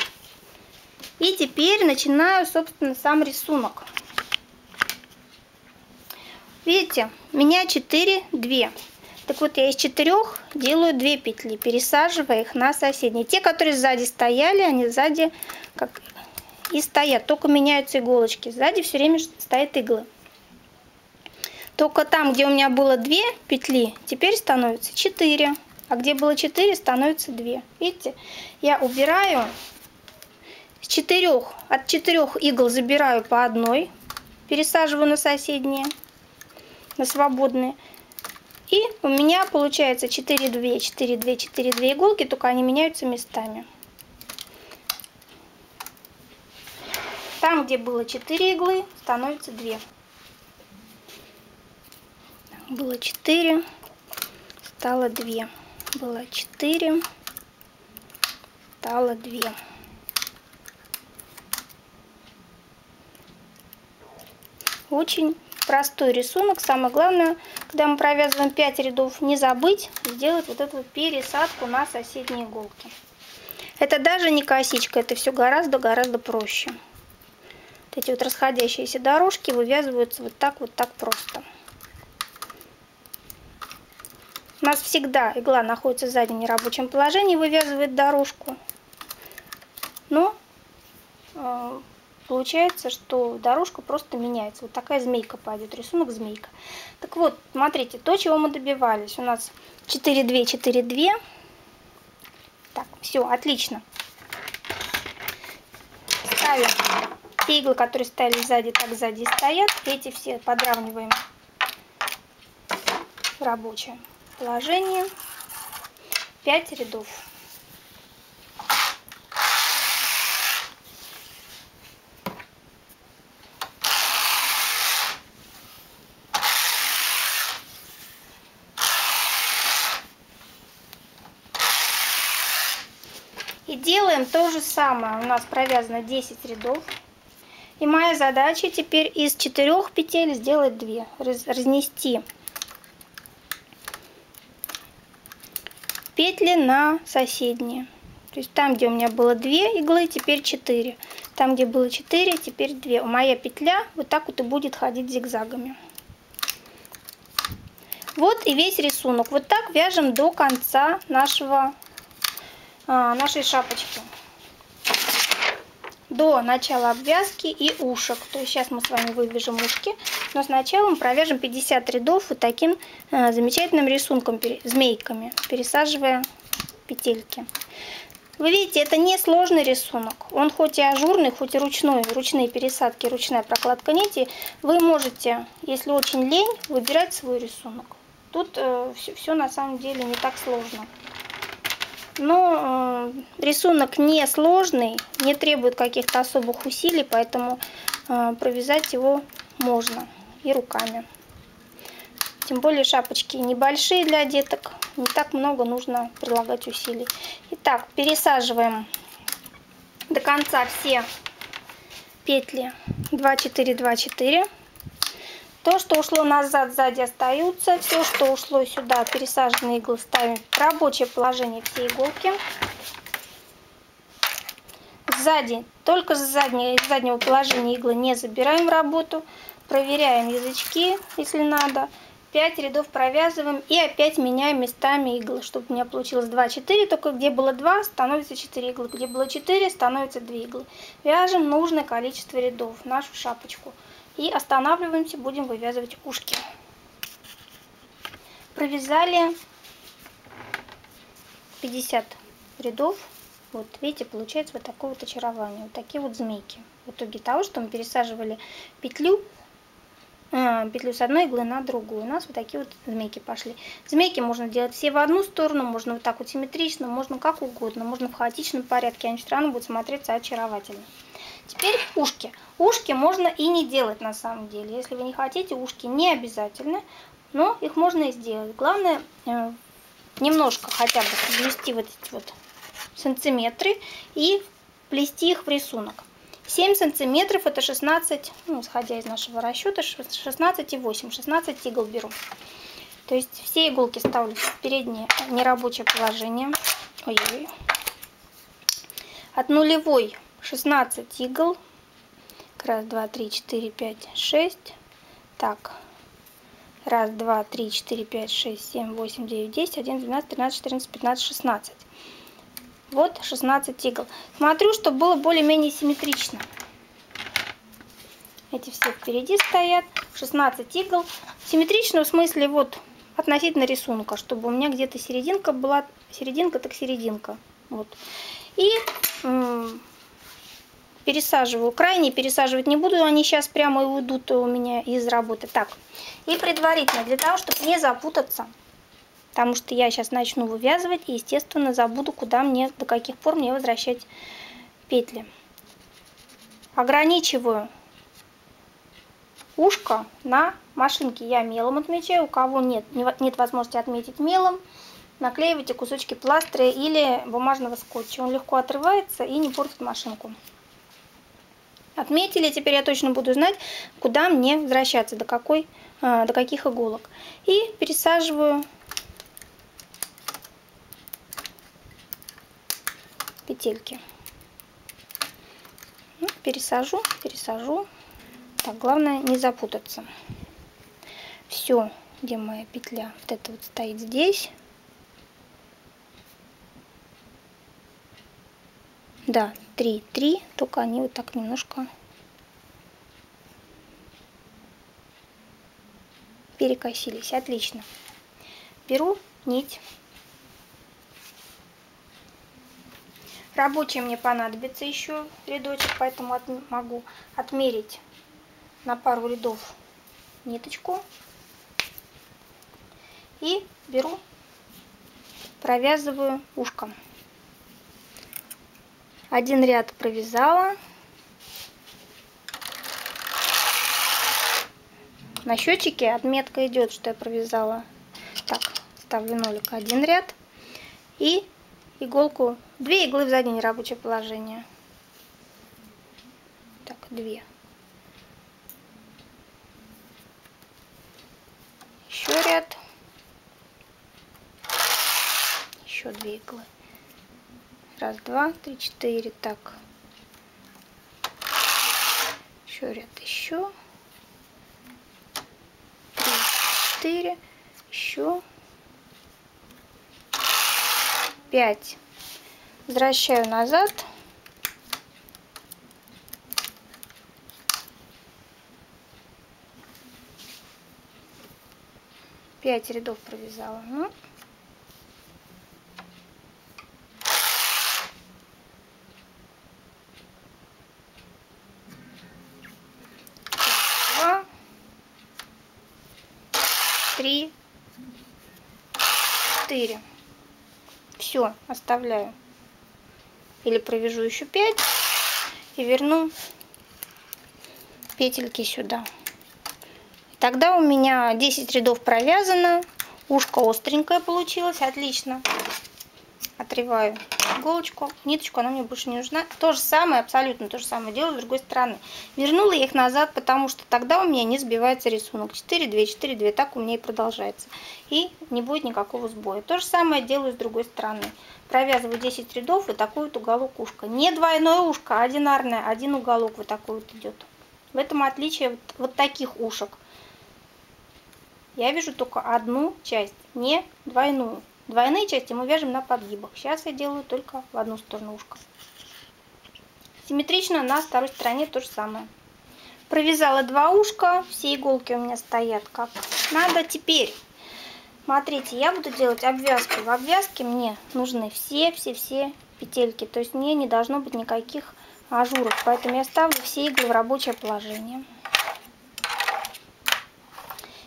И теперь начинаю, собственно, сам рисунок. Видите, у меня 4, 2. Так вот, я из четырех делаю 2 петли, пересаживая их на соседние. Те, которые сзади стояли, они сзади как и стоят, только меняются иголочки. Сзади все время стоят иглы. Только там, где у меня было 2 петли, теперь становится 4. А где было 4, становится 2. Видите, я убираю с 4, от 4 игл забираю по одной, пересаживаю на соседние, на свободные. И у меня получается 4, 2, 4, 2, 4, 2 иголки, только они меняются местами. Там, где было 4 иглы, становится 2 было 4, стало 2. Было 4, стало 2. Очень простой рисунок. Самое главное, когда мы провязываем 5 рядов, не забыть сделать вот эту пересадку на соседние иголки. Это даже не косичка, это все гораздо-гораздо проще. Вот эти вот расходящиеся дорожки вывязываются вот так вот так просто. У нас всегда игла находится в заднем нерабочем положении, вывязывает дорожку. Но э, получается, что дорожка просто меняется. Вот такая змейка пойдет, рисунок змейка. Так вот, смотрите, то, чего мы добивались. У нас 4-2, 4-2. Так, все, отлично. Ставим те иглы, которые стояли сзади, так сзади стоят. Эти все подравниваем рабочие положение 5 рядов. И делаем то же самое. У нас провязано 10 рядов. И моя задача теперь из 4 петель сделать 2. Разнести петли на соседние. То есть там, где у меня было 2 иглы, теперь 4. Там, где было 4, теперь 2. Моя петля вот так вот и будет ходить зигзагами. Вот и весь рисунок. Вот так вяжем до конца нашего, а, нашей шапочки до начала обвязки и ушек. То есть сейчас мы с вами вывяжем ушки, но сначала мы провяжем 50 рядов вот таким э, замечательным рисунком, змейками, пересаживая петельки. Вы видите, это не сложный рисунок. Он хоть и ажурный, хоть и ручной, ручные пересадки, ручная прокладка нити. Вы можете, если очень лень, выбирать свой рисунок. Тут э, все, все на самом деле не так сложно. Но э, рисунок не сложный, не требует каких-то особых усилий, поэтому э, провязать его можно и руками. Тем более шапочки небольшие для деток, не так много нужно прилагать усилий. Итак, пересаживаем до конца все петли 2 4 2 4 то, что ушло назад, сзади остаются. Все, что ушло сюда, пересаженные иглы ставим в рабочее положение все иголки. Сзади, только с заднего, из заднего положения иглы не забираем в работу. Проверяем язычки, если надо. 5 рядов провязываем и опять меняем местами иглы, чтобы у меня получилось 2, 4, только где было 2, становится 4 иглы, где было 4, становится 2 иглы. Вяжем нужное количество рядов, нашу шапочку. И останавливаемся, будем вывязывать ушки. Провязали 50 рядов. Вот, видите, получается вот такое вот очарование. Вот такие вот змейки. В итоге того, что мы пересаживали петлю, э, петлю с одной иглы на другую. У нас вот такие вот змейки пошли. Змейки можно делать все в одну сторону, можно вот так вот симметрично, можно как угодно, можно в хаотичном порядке. Они все равно будут смотреться очаровательно. Теперь ушки. Ушки можно и не делать на самом деле. Если вы не хотите, ушки не обязательно, но их можно и сделать. Главное э, немножко хотя бы ввести вот эти вот сантиметры и плести их в рисунок. 7 сантиметров это 16, ну, исходя из нашего расчета, 16,8, 16 игл беру. То есть все иголки ставлю в переднее нерабочее положение. Ой-ой. От нулевой 16 игл. Раз, два, три, четыре, пять, шесть. Так. Раз, два, три, четыре, пять, шесть, семь, восемь, девять, десять, один, двенадцать, тринадцать, четырнадцать, пятнадцать, шестнадцать. Вот 16 игл. Смотрю, чтобы было более-менее симметрично. Эти все впереди стоят. 16 игл. Симметрично в смысле вот относительно рисунка, чтобы у меня где-то серединка была, серединка так серединка. Вот. И пересаживаю. Крайне пересаживать не буду, они сейчас прямо и уйдут у меня из работы. Так, и предварительно, для того, чтобы не запутаться, потому что я сейчас начну вывязывать и, естественно, забуду, куда мне, до каких пор мне возвращать петли. Ограничиваю ушко на машинке. Я мелом отмечаю, у кого нет, нет возможности отметить мелом, наклеивайте кусочки пластыря или бумажного скотча. Он легко отрывается и не портит машинку. Отметили, теперь я точно буду знать, куда мне возвращаться, до, какой, а, до каких иголок. И пересаживаю петельки. Ну, пересажу, пересажу. Так, главное не запутаться. Все, где моя петля, вот это вот стоит здесь. Да, 3, 3, только они вот так немножко перекосились. Отлично. Беру нить. Рабочий мне понадобится еще рядочек, поэтому от, могу отмерить на пару рядов ниточку. И беру, провязываю ушком. Один ряд провязала. На счетчике отметка идет, что я провязала. Так, ставлю нолик. Один ряд. И иголку, две иглы в заднее рабочее положение. Так, две. Еще ряд. Еще две иглы. Раз, два, три, четыре. Так. Еще ряд, еще. Три, четыре. Еще. Пять. Возвращаю назад. Пять рядов провязала. Ну, три, четыре. Все, оставляю. Или провяжу еще 5 и верну петельки сюда. Тогда у меня 10 рядов провязано. Ушко остренькое получилось, отлично. Отрываю иголочку, ниточку, она мне больше не нужна. То же самое, абсолютно то же самое делаю с другой стороны. Вернула их назад, потому что тогда у меня не сбивается рисунок. 4, 2, 4, 2, так у меня и продолжается. И не будет никакого сбоя. То же самое делаю с другой стороны. Провязываю 10 рядов, и такой вот уголок ушка. Не двойное ушко, а одинарное, один уголок вот такой вот идет. В этом отличие вот, вот таких ушек. Я вижу только одну часть, не двойную. Двойные части мы вяжем на подгибах. Сейчас я делаю только в одну сторону ушка. Симметрично на второй стороне то же самое. Провязала два ушка, все иголки у меня стоят как надо. Теперь, смотрите, я буду делать обвязку. В обвязке мне нужны все-все-все петельки. То есть мне не должно быть никаких ажуров. Поэтому я ставлю все иглы в рабочее положение.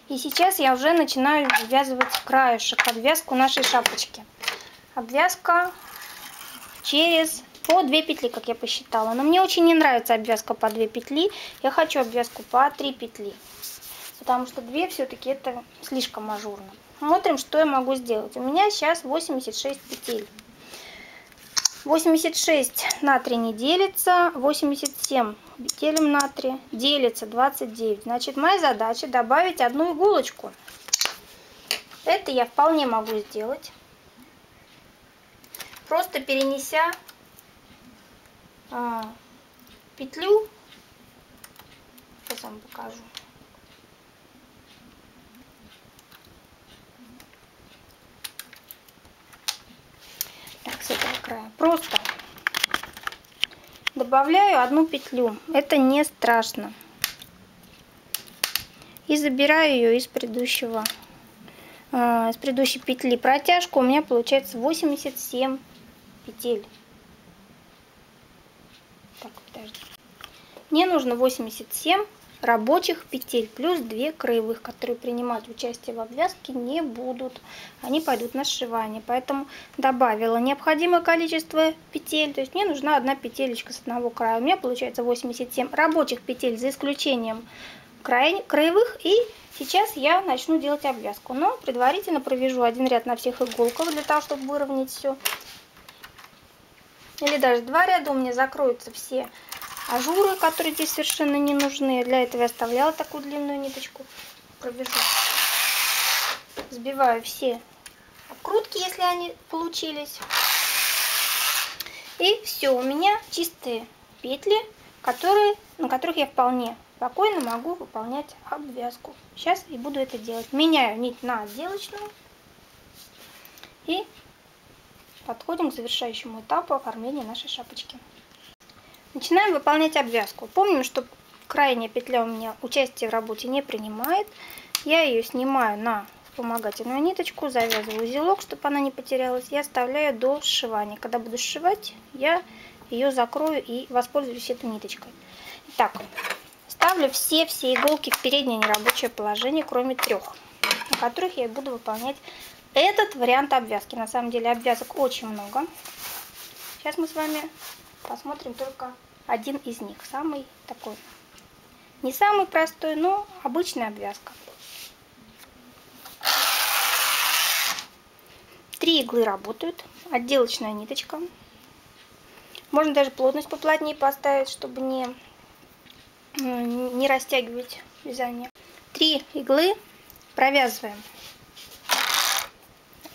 И сейчас я уже начинаю ввязывать краешек, обвязку нашей шапочки. Обвязка через по 2 петли, как я посчитала. Но мне очень не нравится обвязка по 2 петли. Я хочу обвязку по 3 петли. Потому что 2 все-таки это слишком мажурно. Смотрим, что я могу сделать. У меня сейчас 86 петель. 86 на 3 не делится, 87 делим на 3, делится 29. Значит, моя задача добавить одну иголочку. Это я вполне могу сделать. Просто перенеся а, петлю, сейчас вам покажу. Края. Просто добавляю одну петлю. Это не страшно. И забираю ее из предыдущего э, из предыдущей петли. Протяжка у меня получается 87 петель. Так, подожди. Мне нужно 87 рабочих петель плюс 2 краевых, которые принимать участие в обвязке не будут. Они пойдут на сшивание. Поэтому добавила необходимое количество петель. То есть мне нужна одна петелечка с одного края. У меня получается 87 рабочих петель за исключением краевых. И сейчас я начну делать обвязку. Но предварительно провяжу один ряд на всех иголках для того, чтобы выровнять все. Или даже два ряда у меня закроются все ажуры, которые здесь совершенно не нужны. Для этого я оставляла такую длинную ниточку. Провяжу. Сбиваю все обкрутки, если они получились. И все, у меня чистые петли, которые, на которых я вполне спокойно могу выполнять обвязку. Сейчас и буду это делать. Меняю нить на отделочную. И подходим к завершающему этапу оформления нашей шапочки. Начинаем выполнять обвязку. Помним, что крайняя петля у меня участие в работе не принимает. Я ее снимаю на вспомогательную ниточку, завязываю узелок, чтобы она не потерялась, и оставляю до сшивания. Когда буду сшивать, я ее закрою и воспользуюсь этой ниточкой. Итак, ставлю все-все иголки в переднее нерабочее положение, кроме трех, на которых я буду выполнять этот вариант обвязки. На самом деле обвязок очень много. Сейчас мы с вами посмотрим только один из них. Самый такой, не самый простой, но обычная обвязка. Три иглы работают, отделочная ниточка. Можно даже плотность поплотнее поставить, чтобы не, не растягивать вязание. Три иглы провязываем.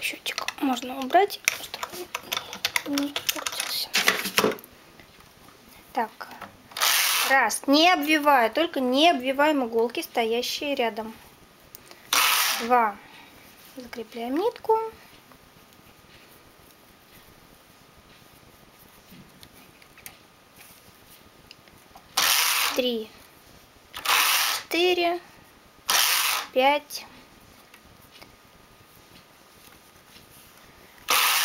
Счетчик можно убрать, чтобы не портился. Так, раз, не обвивая, только не обвиваем иголки, стоящие рядом. Два, закрепляем нитку. Три, четыре, пять,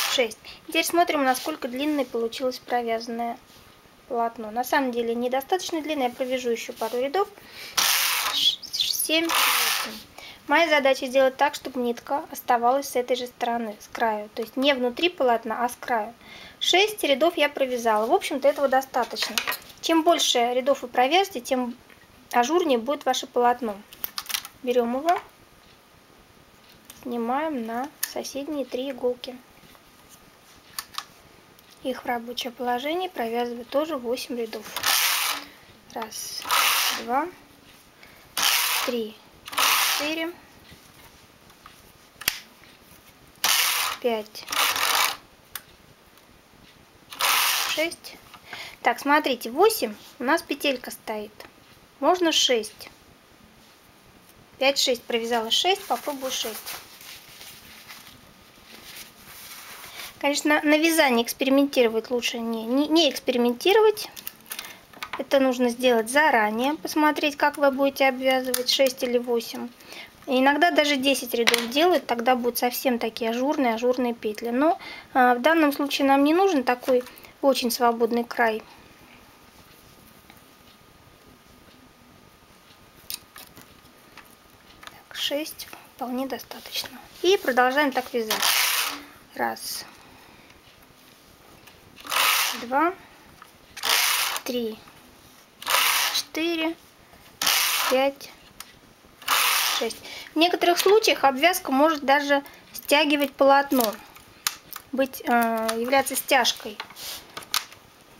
шесть. Теперь смотрим, насколько длинной получилось провязанное полотно. На самом деле недостаточно длинное, я провяжу еще пару рядов. 7, 8. Моя задача сделать так, чтобы нитка оставалась с этой же стороны, с краю. То есть не внутри полотна, а с краю. 6 рядов я провязала. В общем-то этого достаточно. Чем больше рядов вы провяжете, тем ажурнее будет ваше полотно. Берем его, снимаем на соседние три иголки их в рабочее положение провязываю тоже 8 рядов. Раз, два, три, четыре, пять, шесть. Так, смотрите, 8 у нас петелька стоит. Можно 6. 5-6 провязала 6, попробую 6. Конечно, на вязании экспериментировать лучше не, не, не экспериментировать. Это нужно сделать заранее, посмотреть, как вы будете обвязывать 6 или 8. иногда даже 10 рядов делают, тогда будут совсем такие ажурные, ажурные петли. Но э, в данном случае нам не нужен такой очень свободный край. Так, 6 вполне достаточно. И продолжаем так вязать. Раз, два, три, четыре, пять, шесть. В некоторых случаях обвязка может даже стягивать полотно, быть, э, являться стяжкой,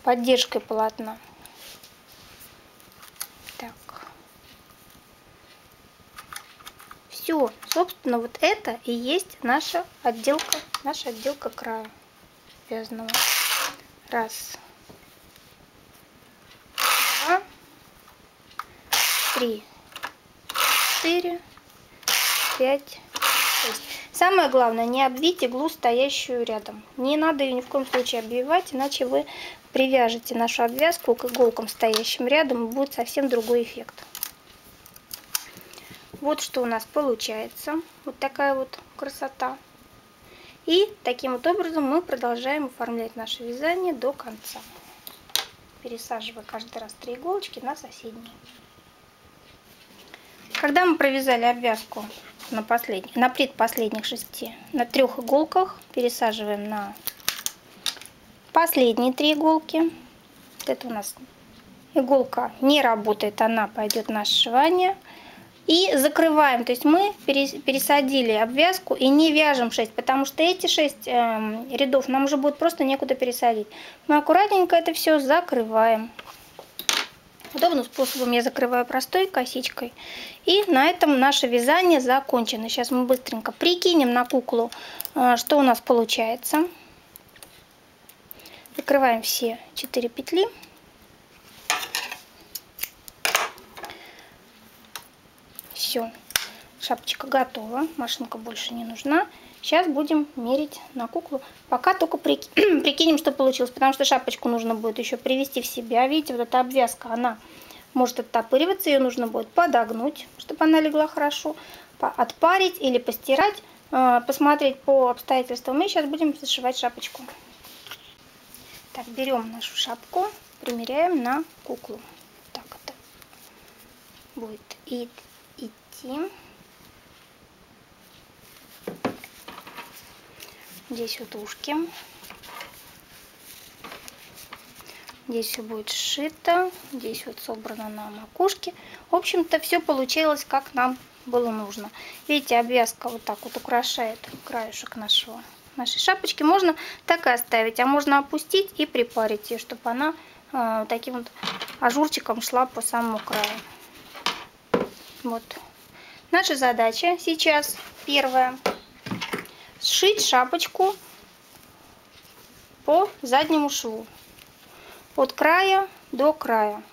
поддержкой полотна. Так. Все, собственно, вот это и есть наша отделка, наша отделка края вязаного. Раз. Два. Три. Четыре. Пять. Шесть. Самое главное, не обвить иглу, стоящую рядом. Не надо ее ни в коем случае обвивать, иначе вы привяжете нашу обвязку к иголкам, стоящим рядом, и будет совсем другой эффект. Вот что у нас получается. Вот такая вот красота. И таким вот образом мы продолжаем оформлять наше вязание до конца. Пересаживая каждый раз три иголочки на соседние. Когда мы провязали обвязку на, последних, на предпоследних шести, на трех иголках, пересаживаем на последние три иголки. Вот это у нас иголка не работает, она пойдет на сшивание. И закрываем, то есть мы пересадили обвязку и не вяжем 6, потому что эти 6 эм, рядов нам уже будет просто некуда пересадить. Мы аккуратненько это все закрываем. Удобным способом я закрываю простой косичкой. И на этом наше вязание закончено. Сейчас мы быстренько прикинем на куклу, э, что у нас получается. Закрываем все 4 петли. Все, шапочка готова, машинка больше не нужна. Сейчас будем мерить на куклу. Пока только прикинем, что получилось, потому что шапочку нужно будет еще привести в себя. Видите, вот эта обвязка, она может оттопыриваться, ее нужно будет подогнуть, чтобы она легла хорошо, отпарить или постирать, а, посмотреть по обстоятельствам. И сейчас будем зашивать шапочку. Так, берем нашу шапку, примеряем на куклу. Так это будет и идти. Здесь вот ушки. Здесь все будет сшито. Здесь вот собрано на макушке. В общем-то, все получилось, как нам было нужно. Видите, обвязка вот так вот украшает краешек нашего, нашей шапочки. Можно так и оставить, а можно опустить и припарить ее, чтобы она э, таким вот ажурчиком шла по самому краю. Вот. Наша задача сейчас первая. Сшить шапочку по заднему шву. От края до края.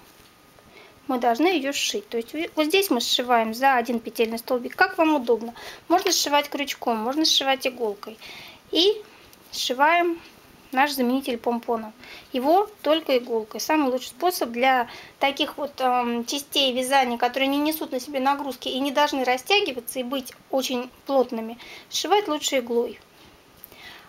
Мы должны ее сшить. То есть вот здесь мы сшиваем за один петельный столбик, как вам удобно. Можно сшивать крючком, можно сшивать иголкой. И сшиваем наш заменитель помпона. Его только иголкой. Самый лучший способ для таких вот э, частей вязания, которые не несут на себе нагрузки и не должны растягиваться и быть очень плотными, сшивать лучше иглой.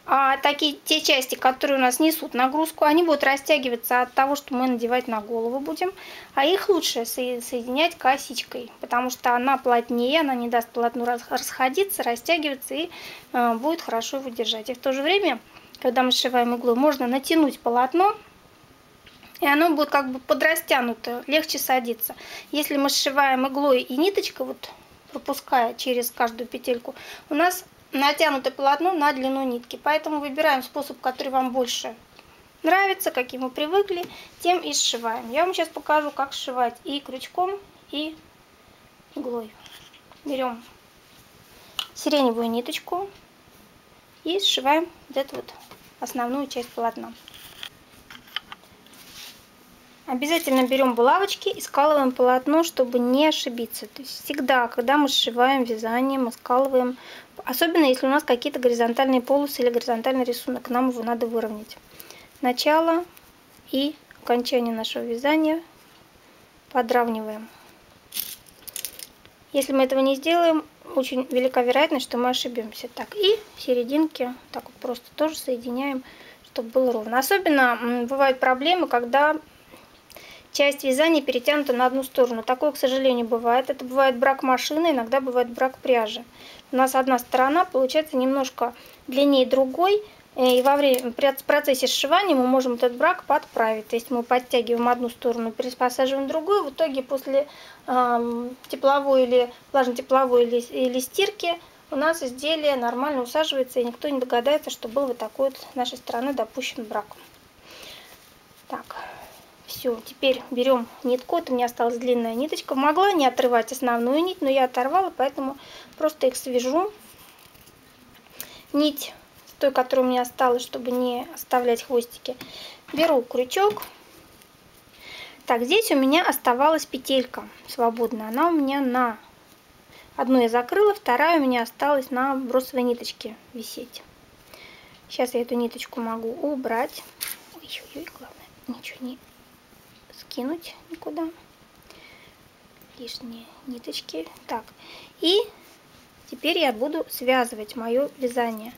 А такие те части, которые у нас несут нагрузку, они будут растягиваться от того, что мы надевать на голову будем. А их лучше соединять косичкой, потому что она плотнее, она не даст полотну расходиться, растягиваться и э, будет хорошо его держать. И в то же время когда мы сшиваем иглой, можно натянуть полотно, и оно будет как бы подрастянуто, легче садиться. Если мы сшиваем иглой и ниточкой, вот пропуская через каждую петельку, у нас натянутое полотно на длину нитки. Поэтому выбираем способ, который вам больше нравится, каким мы привыкли, тем и сшиваем. Я вам сейчас покажу, как сшивать и крючком, и иглой. Берем сиреневую ниточку и сшиваем вот эту вот основную часть полотна. Обязательно берем булавочки и скалываем полотно, чтобы не ошибиться. То есть всегда, когда мы сшиваем вязание, мы скалываем, особенно если у нас какие-то горизонтальные полосы или горизонтальный рисунок, нам его надо выровнять. Начало и окончание нашего вязания подравниваем. Если мы этого не сделаем, очень велика вероятность, что мы ошибемся. Так, и серединки так вот просто тоже соединяем, чтобы было ровно. Особенно бывают проблемы, когда часть вязания перетянута на одну сторону. Такое, к сожалению, бывает. Это бывает брак машины, иногда бывает брак пряжи. У нас одна сторона получается немножко длиннее другой, и во время, при процессе сшивания мы можем этот брак подправить. То есть мы подтягиваем одну сторону, переспосаживаем другую. В итоге после э, тепловой или влажно-тепловой или, или стирки у нас изделие нормально усаживается, и никто не догадается, что был вот такой вот с нашей стороны допущен брак. Так, все, теперь берем нитку. Это у меня осталась длинная ниточка. Могла не отрывать основную нить, но я оторвала, поэтому просто их свяжу. Нить той, которая у меня осталась, чтобы не оставлять хвостики. Беру крючок. Так, здесь у меня оставалась петелька свободная. Она у меня на Одну я закрыла, вторая у меня осталась на бросовой ниточке висеть. Сейчас я эту ниточку могу убрать. Ой-ой-ой, главное, ничего не скинуть никуда. Лишние ниточки. Так, и теперь я буду связывать мое вязание.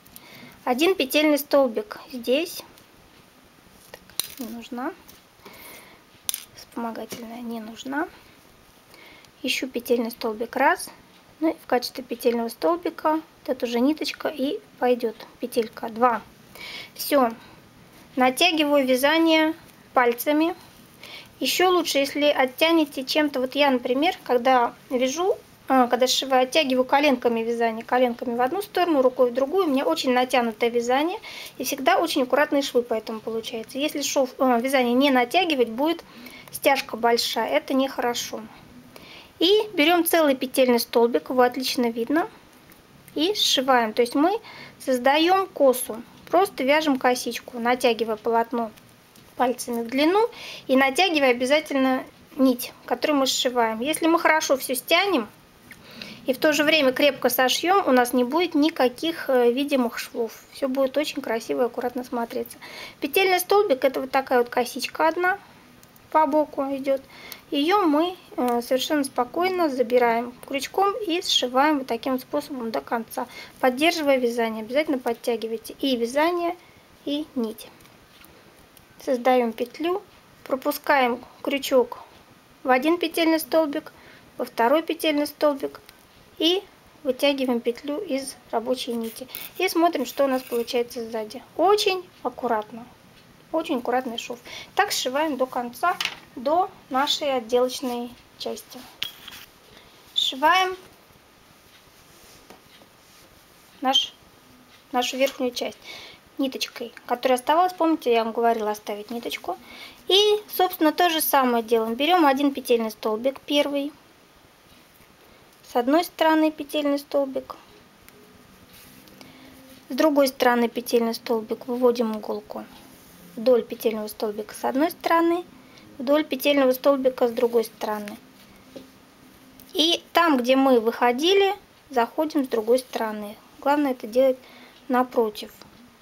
Один петельный столбик здесь. Так, не нужна. Вспомогательная не нужна. Ищу петельный столбик раз. Ну и в качестве петельного столбика вот эта же ниточка и пойдет петелька 2. Все. Натягиваю вязание пальцами. Еще лучше, если оттянете чем-то. Вот я, например, когда вяжу, когда сшиваю, оттягиваю коленками вязание. Коленками в одну сторону, рукой в другую. У меня очень натянутое вязание. И всегда очень аккуратные швы поэтому получается. Если шов, э, вязание не натягивать, будет стяжка большая. Это нехорошо. И берем целый петельный столбик, его отлично видно. И сшиваем. То есть мы создаем косу. Просто вяжем косичку, натягивая полотно пальцами в длину и натягивая обязательно нить, которую мы сшиваем. Если мы хорошо все стянем и в то же время крепко сошьем, у нас не будет никаких э, видимых швов. Все будет очень красиво и аккуратно смотреться. Петельный столбик это вот такая вот косичка одна по боку идет. Ее мы э, совершенно спокойно забираем крючком и сшиваем вот таким способом до конца, поддерживая вязание. Обязательно подтягивайте и вязание, и нить. Создаем петлю, пропускаем крючок в один петельный столбик, во второй петельный столбик и вытягиваем петлю из рабочей нити. И смотрим, что у нас получается сзади. Очень аккуратно. Очень аккуратный шов. Так сшиваем до конца, до нашей отделочной части. Сшиваем наш, нашу верхнюю часть ниточкой, которая оставалась. Помните, я вам говорила оставить ниточку. И, собственно, то же самое делаем. Берем один петельный столбик, первый. С одной стороны петельный столбик. С другой стороны петельный столбик выводим иголку вдоль петельного столбика с одной стороны, вдоль петельного столбика с другой стороны. И там, где мы выходили, заходим с другой стороны. Главное это делать напротив,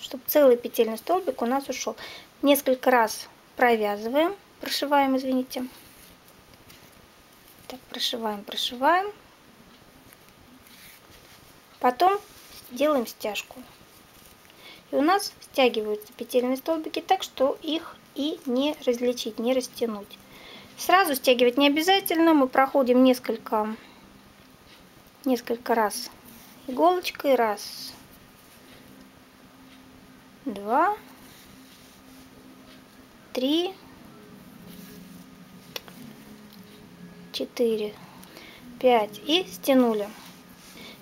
чтобы целый петельный столбик у нас ушел. Несколько раз провязываем, прошиваем, извините. Так, прошиваем, прошиваем. Потом делаем стяжку. И у нас стягиваются петельные столбики так, что их и не различить, не растянуть. Сразу стягивать не обязательно, мы проходим несколько, несколько раз иголочкой. Раз, два, три, четыре, пять и стянули.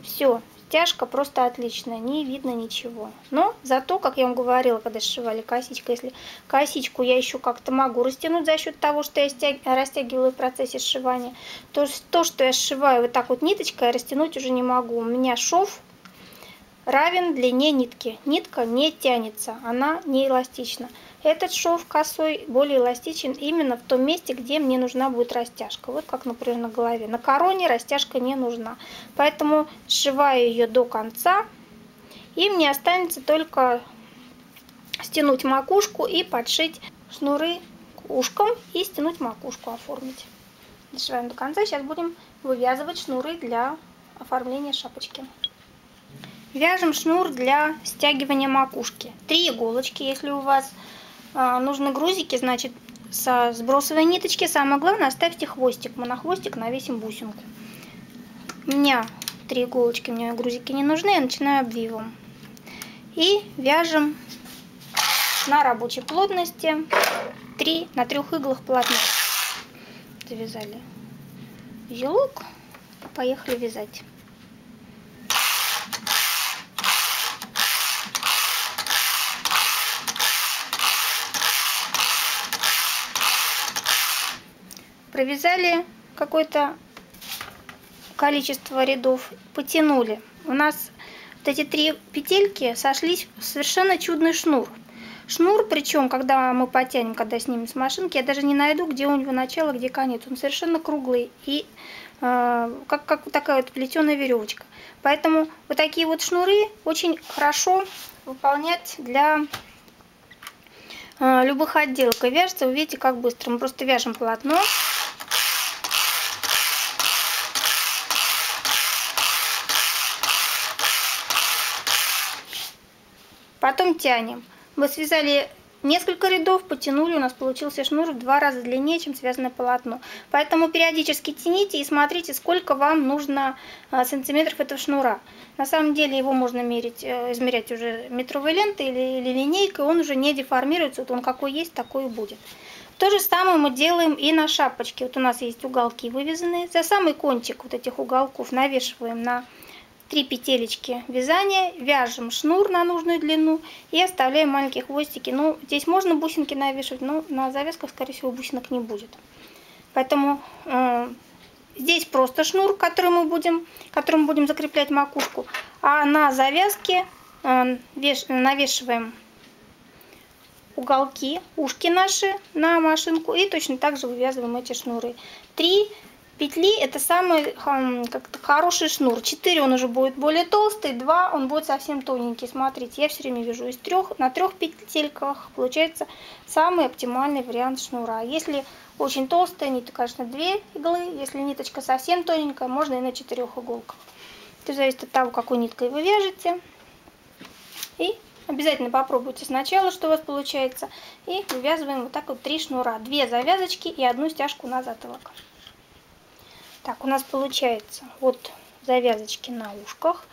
Все, Стяжка просто отличная, не видно ничего. Но зато, как я вам говорила, когда сшивали косичку, если косичку я еще как-то могу растянуть за счет того, что я стяг... растягиваю в процессе сшивания, то то, что я сшиваю вот так вот ниточкой, растянуть уже не могу. У меня шов равен длине нитки. Нитка не тянется, она не эластична. Этот шов косой более эластичен именно в том месте, где мне нужна будет растяжка. Вот как, например, на голове. На короне растяжка не нужна. Поэтому сшиваю ее до конца. И мне останется только стянуть макушку и подшить шнуры к ушкам и стянуть макушку, оформить. Дошиваем до конца. Сейчас будем вывязывать шнуры для оформления шапочки. Вяжем шнур для стягивания макушки. Три иголочки, если у вас нужны грузики, значит, со сбросовой ниточки. Самое главное, оставьте хвостик. Мы на хвостик навесим бусинку. У меня три иголочки, мне грузики не нужны. Я начинаю обвивом. И вяжем на рабочей плотности 3 на трех иглах плотно. Завязали узелок. Поехали вязать. Провязали какое-то количество рядов, потянули. У нас вот эти три петельки сошлись в совершенно чудный шнур. Шнур, причем, когда мы потянем, когда снимем с машинки, я даже не найду, где у него начало, где конец. Он совершенно круглый. И э, как, как такая вот плетеная веревочка. Поэтому вот такие вот шнуры очень хорошо выполнять для э, любых отделок. И вяжется, вы видите, как быстро. Мы просто вяжем полотно. Потом тянем. Мы связали несколько рядов, потянули, у нас получился шнур в два раза длиннее, чем связанное полотно. Поэтому периодически тяните и смотрите, сколько вам нужно а, сантиметров этого шнура. На самом деле его можно мерить, э, измерять уже метровой лентой или, или линейкой, он уже не деформируется, вот он какой есть, такой и будет. То же самое мы делаем и на шапочке. Вот у нас есть уголки вывязанные. За самый кончик вот этих уголков навешиваем на 3 петелечки вязания, вяжем шнур на нужную длину и оставляем маленькие хвостики. Ну, здесь можно бусинки навешивать, но на завязках, скорее всего, бусинок не будет. Поэтому э, здесь просто шнур, который мы будем, которым будем закреплять макушку, а на завязке э, веш, навешиваем уголки, ушки наши на машинку и точно так же вывязываем эти шнуры. Три петли это самый как хороший шнур. 4 он уже будет более толстый, 2 он будет совсем тоненький. Смотрите, я все время вяжу из трех, на трех петельках получается самый оптимальный вариант шнура. Если очень толстая нить, то, конечно, 2 иглы. Если ниточка совсем тоненькая, можно и на 4 иголках. Это зависит от того, какой ниткой вы вяжете. И обязательно попробуйте сначала, что у вас получается. И вывязываем вот так вот 3 шнура. 2 завязочки и одну стяжку на затылок. Так, у нас получается вот завязочки на ушках.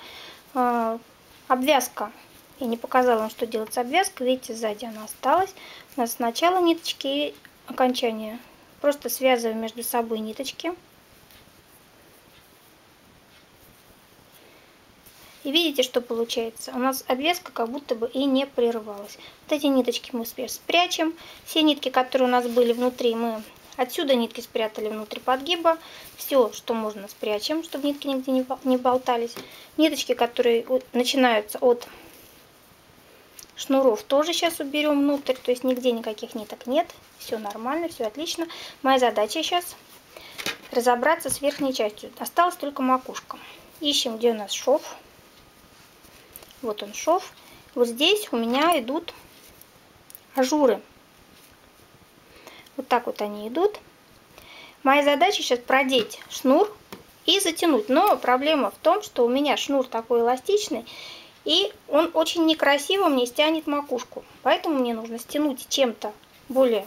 А, обвязка. Я не показала вам, что делать с обвязкой. Видите, сзади она осталась. У нас сначала ниточки и окончание. Просто связываем между собой ниточки. И видите, что получается? У нас обвязка как будто бы и не прерывалась. Вот эти ниточки мы спрячем. Все нитки, которые у нас были внутри, мы Отсюда нитки спрятали внутрь подгиба. Все, что можно, спрячем, чтобы нитки нигде не болтались. Ниточки, которые начинаются от шнуров, тоже сейчас уберем внутрь. То есть нигде никаких ниток нет. Все нормально, все отлично. Моя задача сейчас разобраться с верхней частью. Осталась только макушка. Ищем, где у нас шов. Вот он шов. Вот здесь у меня идут ажуры. Вот так вот они идут. Моя задача сейчас продеть шнур и затянуть. Но проблема в том, что у меня шнур такой эластичный, и он очень некрасиво мне стянет макушку. Поэтому мне нужно стянуть чем-то более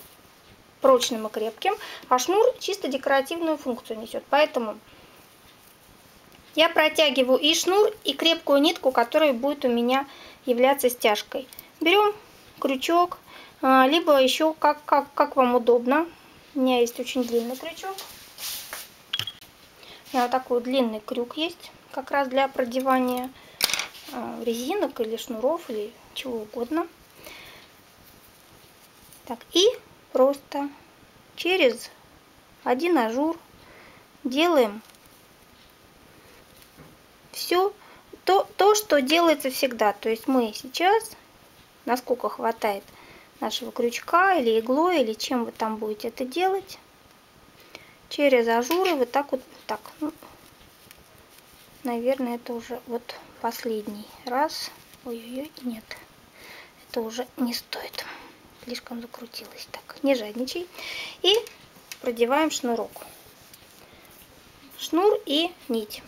прочным и крепким, а шнур чисто декоративную функцию несет. Поэтому я протягиваю и шнур, и крепкую нитку, которая будет у меня являться стяжкой. Берем крючок, либо еще как, как, как вам удобно. У меня есть очень длинный крючок. У меня вот такой длинный крюк есть, как раз для продевания а, резинок или шнуров, или чего угодно. Так, и просто через один ажур делаем все то, то, что делается всегда. То есть мы сейчас, насколько хватает нашего крючка или иглой, или чем вы там будете это делать. Через ажуры вот так вот, так, ну, наверное, это уже вот последний раз. Ой-ой-ой, нет, это уже не стоит. Слишком закрутилось. Так, не жадничай. И продеваем шнурок. Шнур и нить.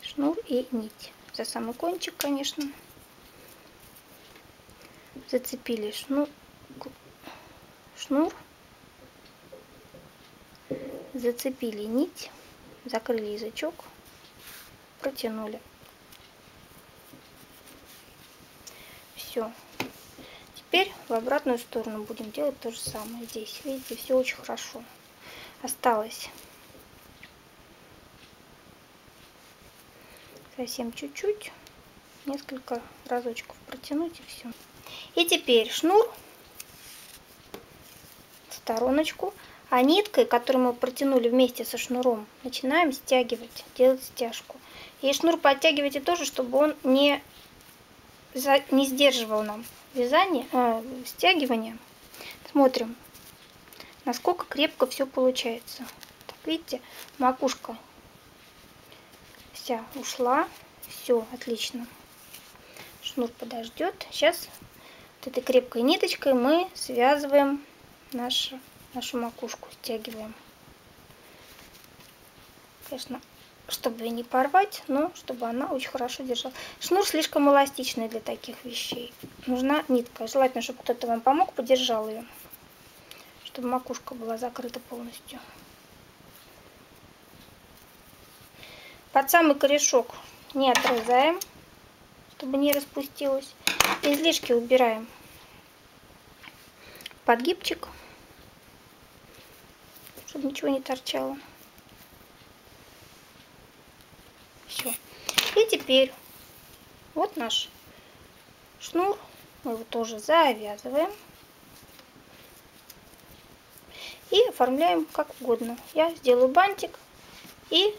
Шнур и нить за самый кончик, конечно. Зацепили шнур, шнур, зацепили нить, закрыли язычок, протянули. Все. Теперь в обратную сторону будем делать то же самое. Здесь, видите, все очень хорошо. Осталось совсем чуть-чуть, несколько разочков протянуть и все. И теперь шнур стороночку, а ниткой, которую мы протянули вместе со шнуром, начинаем стягивать, делать стяжку. И шнур подтягивайте тоже, чтобы он не, не сдерживал нам вязание, э, стягивание. Смотрим. насколько крепко все получается. Так, видите, макушка вся ушла. Все, отлично. Шнур подождет. Сейчас вот этой крепкой ниточкой мы связываем нашу, нашу макушку, стягиваем. Конечно, чтобы ее не порвать, но чтобы она очень хорошо держала. Шнур слишком эластичный для таких вещей. Нужна нитка. Желательно, чтобы кто-то вам помог, подержал ее, чтобы макушка была закрыта полностью. Под самый корешок не отрезаем, чтобы не распустилось. Излишки убираем. Подгибчик, чтобы ничего не торчало. Все. И теперь вот наш шнур. Мы его тоже завязываем. И оформляем как угодно. Я сделаю бантик. И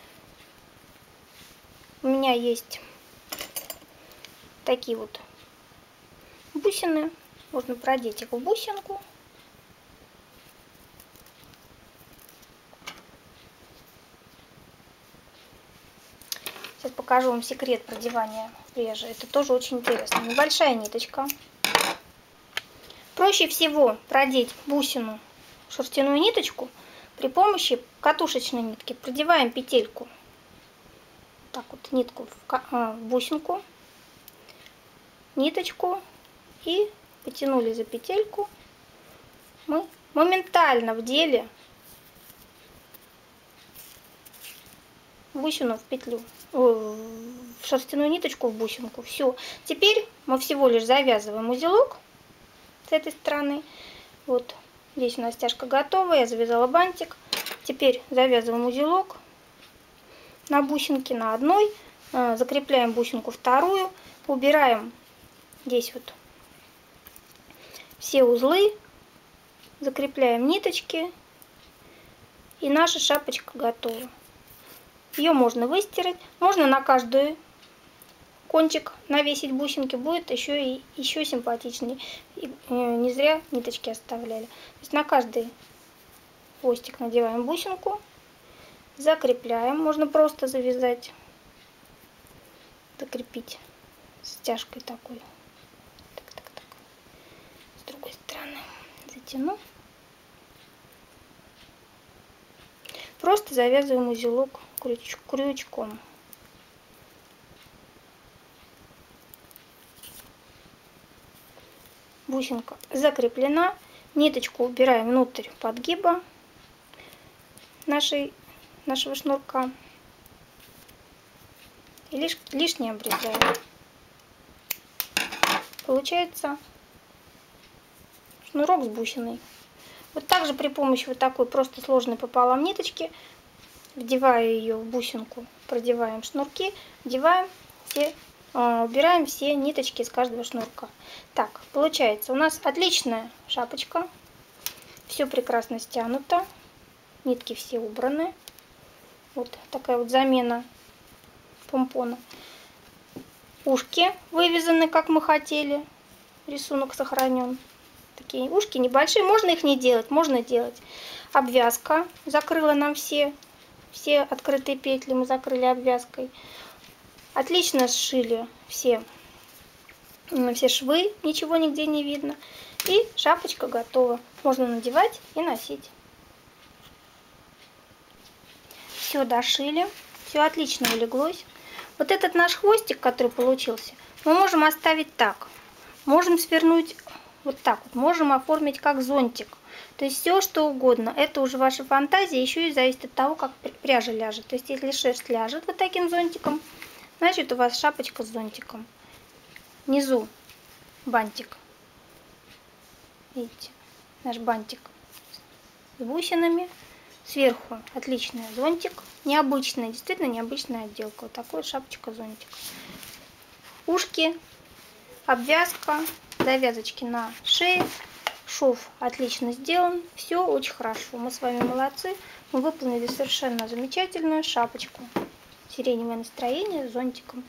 у меня есть такие вот бусины. Можно продеть их в бусинку. Сейчас покажу вам секрет продевания пряжи. Это тоже очень интересно. Небольшая ниточка. Проще всего продеть бусину, шерстяную ниточку при помощи катушечной нитки. Продеваем петельку, так вот нитку в а, бусинку, ниточку и потянули за петельку. Мы моментально вдели бусину в петлю, в шерстяную ниточку в бусинку. Все. Теперь мы всего лишь завязываем узелок с этой стороны. Вот здесь у нас стяжка готова, я завязала бантик. Теперь завязываем узелок на бусинке на одной, э, закрепляем бусинку вторую, убираем здесь вот все узлы, закрепляем ниточки и наша шапочка готова. Ее можно выстирать. Можно на каждый кончик навесить бусинки. Будет еще и еще симпатичнее. И, э, не зря ниточки оставляли. То есть на каждый хвостик надеваем бусинку. Закрепляем. Можно просто завязать. Закрепить стяжкой такой. Так, так, так. С другой стороны затяну. Просто завязываем узелок крюч, крючком. Бусинка закреплена. Ниточку убираем внутрь подгиба нашей, нашего шнурка. И лишь, лишнее обрезаем. Получается шнурок с бусиной. Вот также при помощи вот такой просто сложной пополам ниточки вдевая ее в бусинку, продеваем шнурки, вдеваем все, э, убираем все ниточки из каждого шнурка. Так, получается у нас отличная шапочка, все прекрасно стянуто, нитки все убраны. Вот такая вот замена помпона. Ушки вывязаны, как мы хотели. Рисунок сохранен. Такие ушки небольшие, можно их не делать, можно делать. Обвязка закрыла нам все все открытые петли мы закрыли обвязкой. Отлично сшили все, все швы, ничего нигде не видно. И шапочка готова. Можно надевать и носить. Все дошили, все отлично улеглось. Вот этот наш хвостик, который получился, мы можем оставить так. Можем свернуть вот так вот. Можем оформить как зонтик. То есть все что угодно. Это уже ваша фантазия, еще и зависит от того, как пряжа ляжет. То есть если шерсть ляжет вот таким зонтиком, значит у вас шапочка с зонтиком. Внизу бантик. Видите, наш бантик с бусинами. Сверху отличный зонтик. Необычная, действительно необычная отделка. Вот такой шапочка-зонтик. Ушки, обвязка, завязочки на шее. Шов отлично сделан, все очень хорошо. Мы с вами молодцы. Мы выполнили совершенно замечательную шапочку. Сиреневое настроение с зонтиком.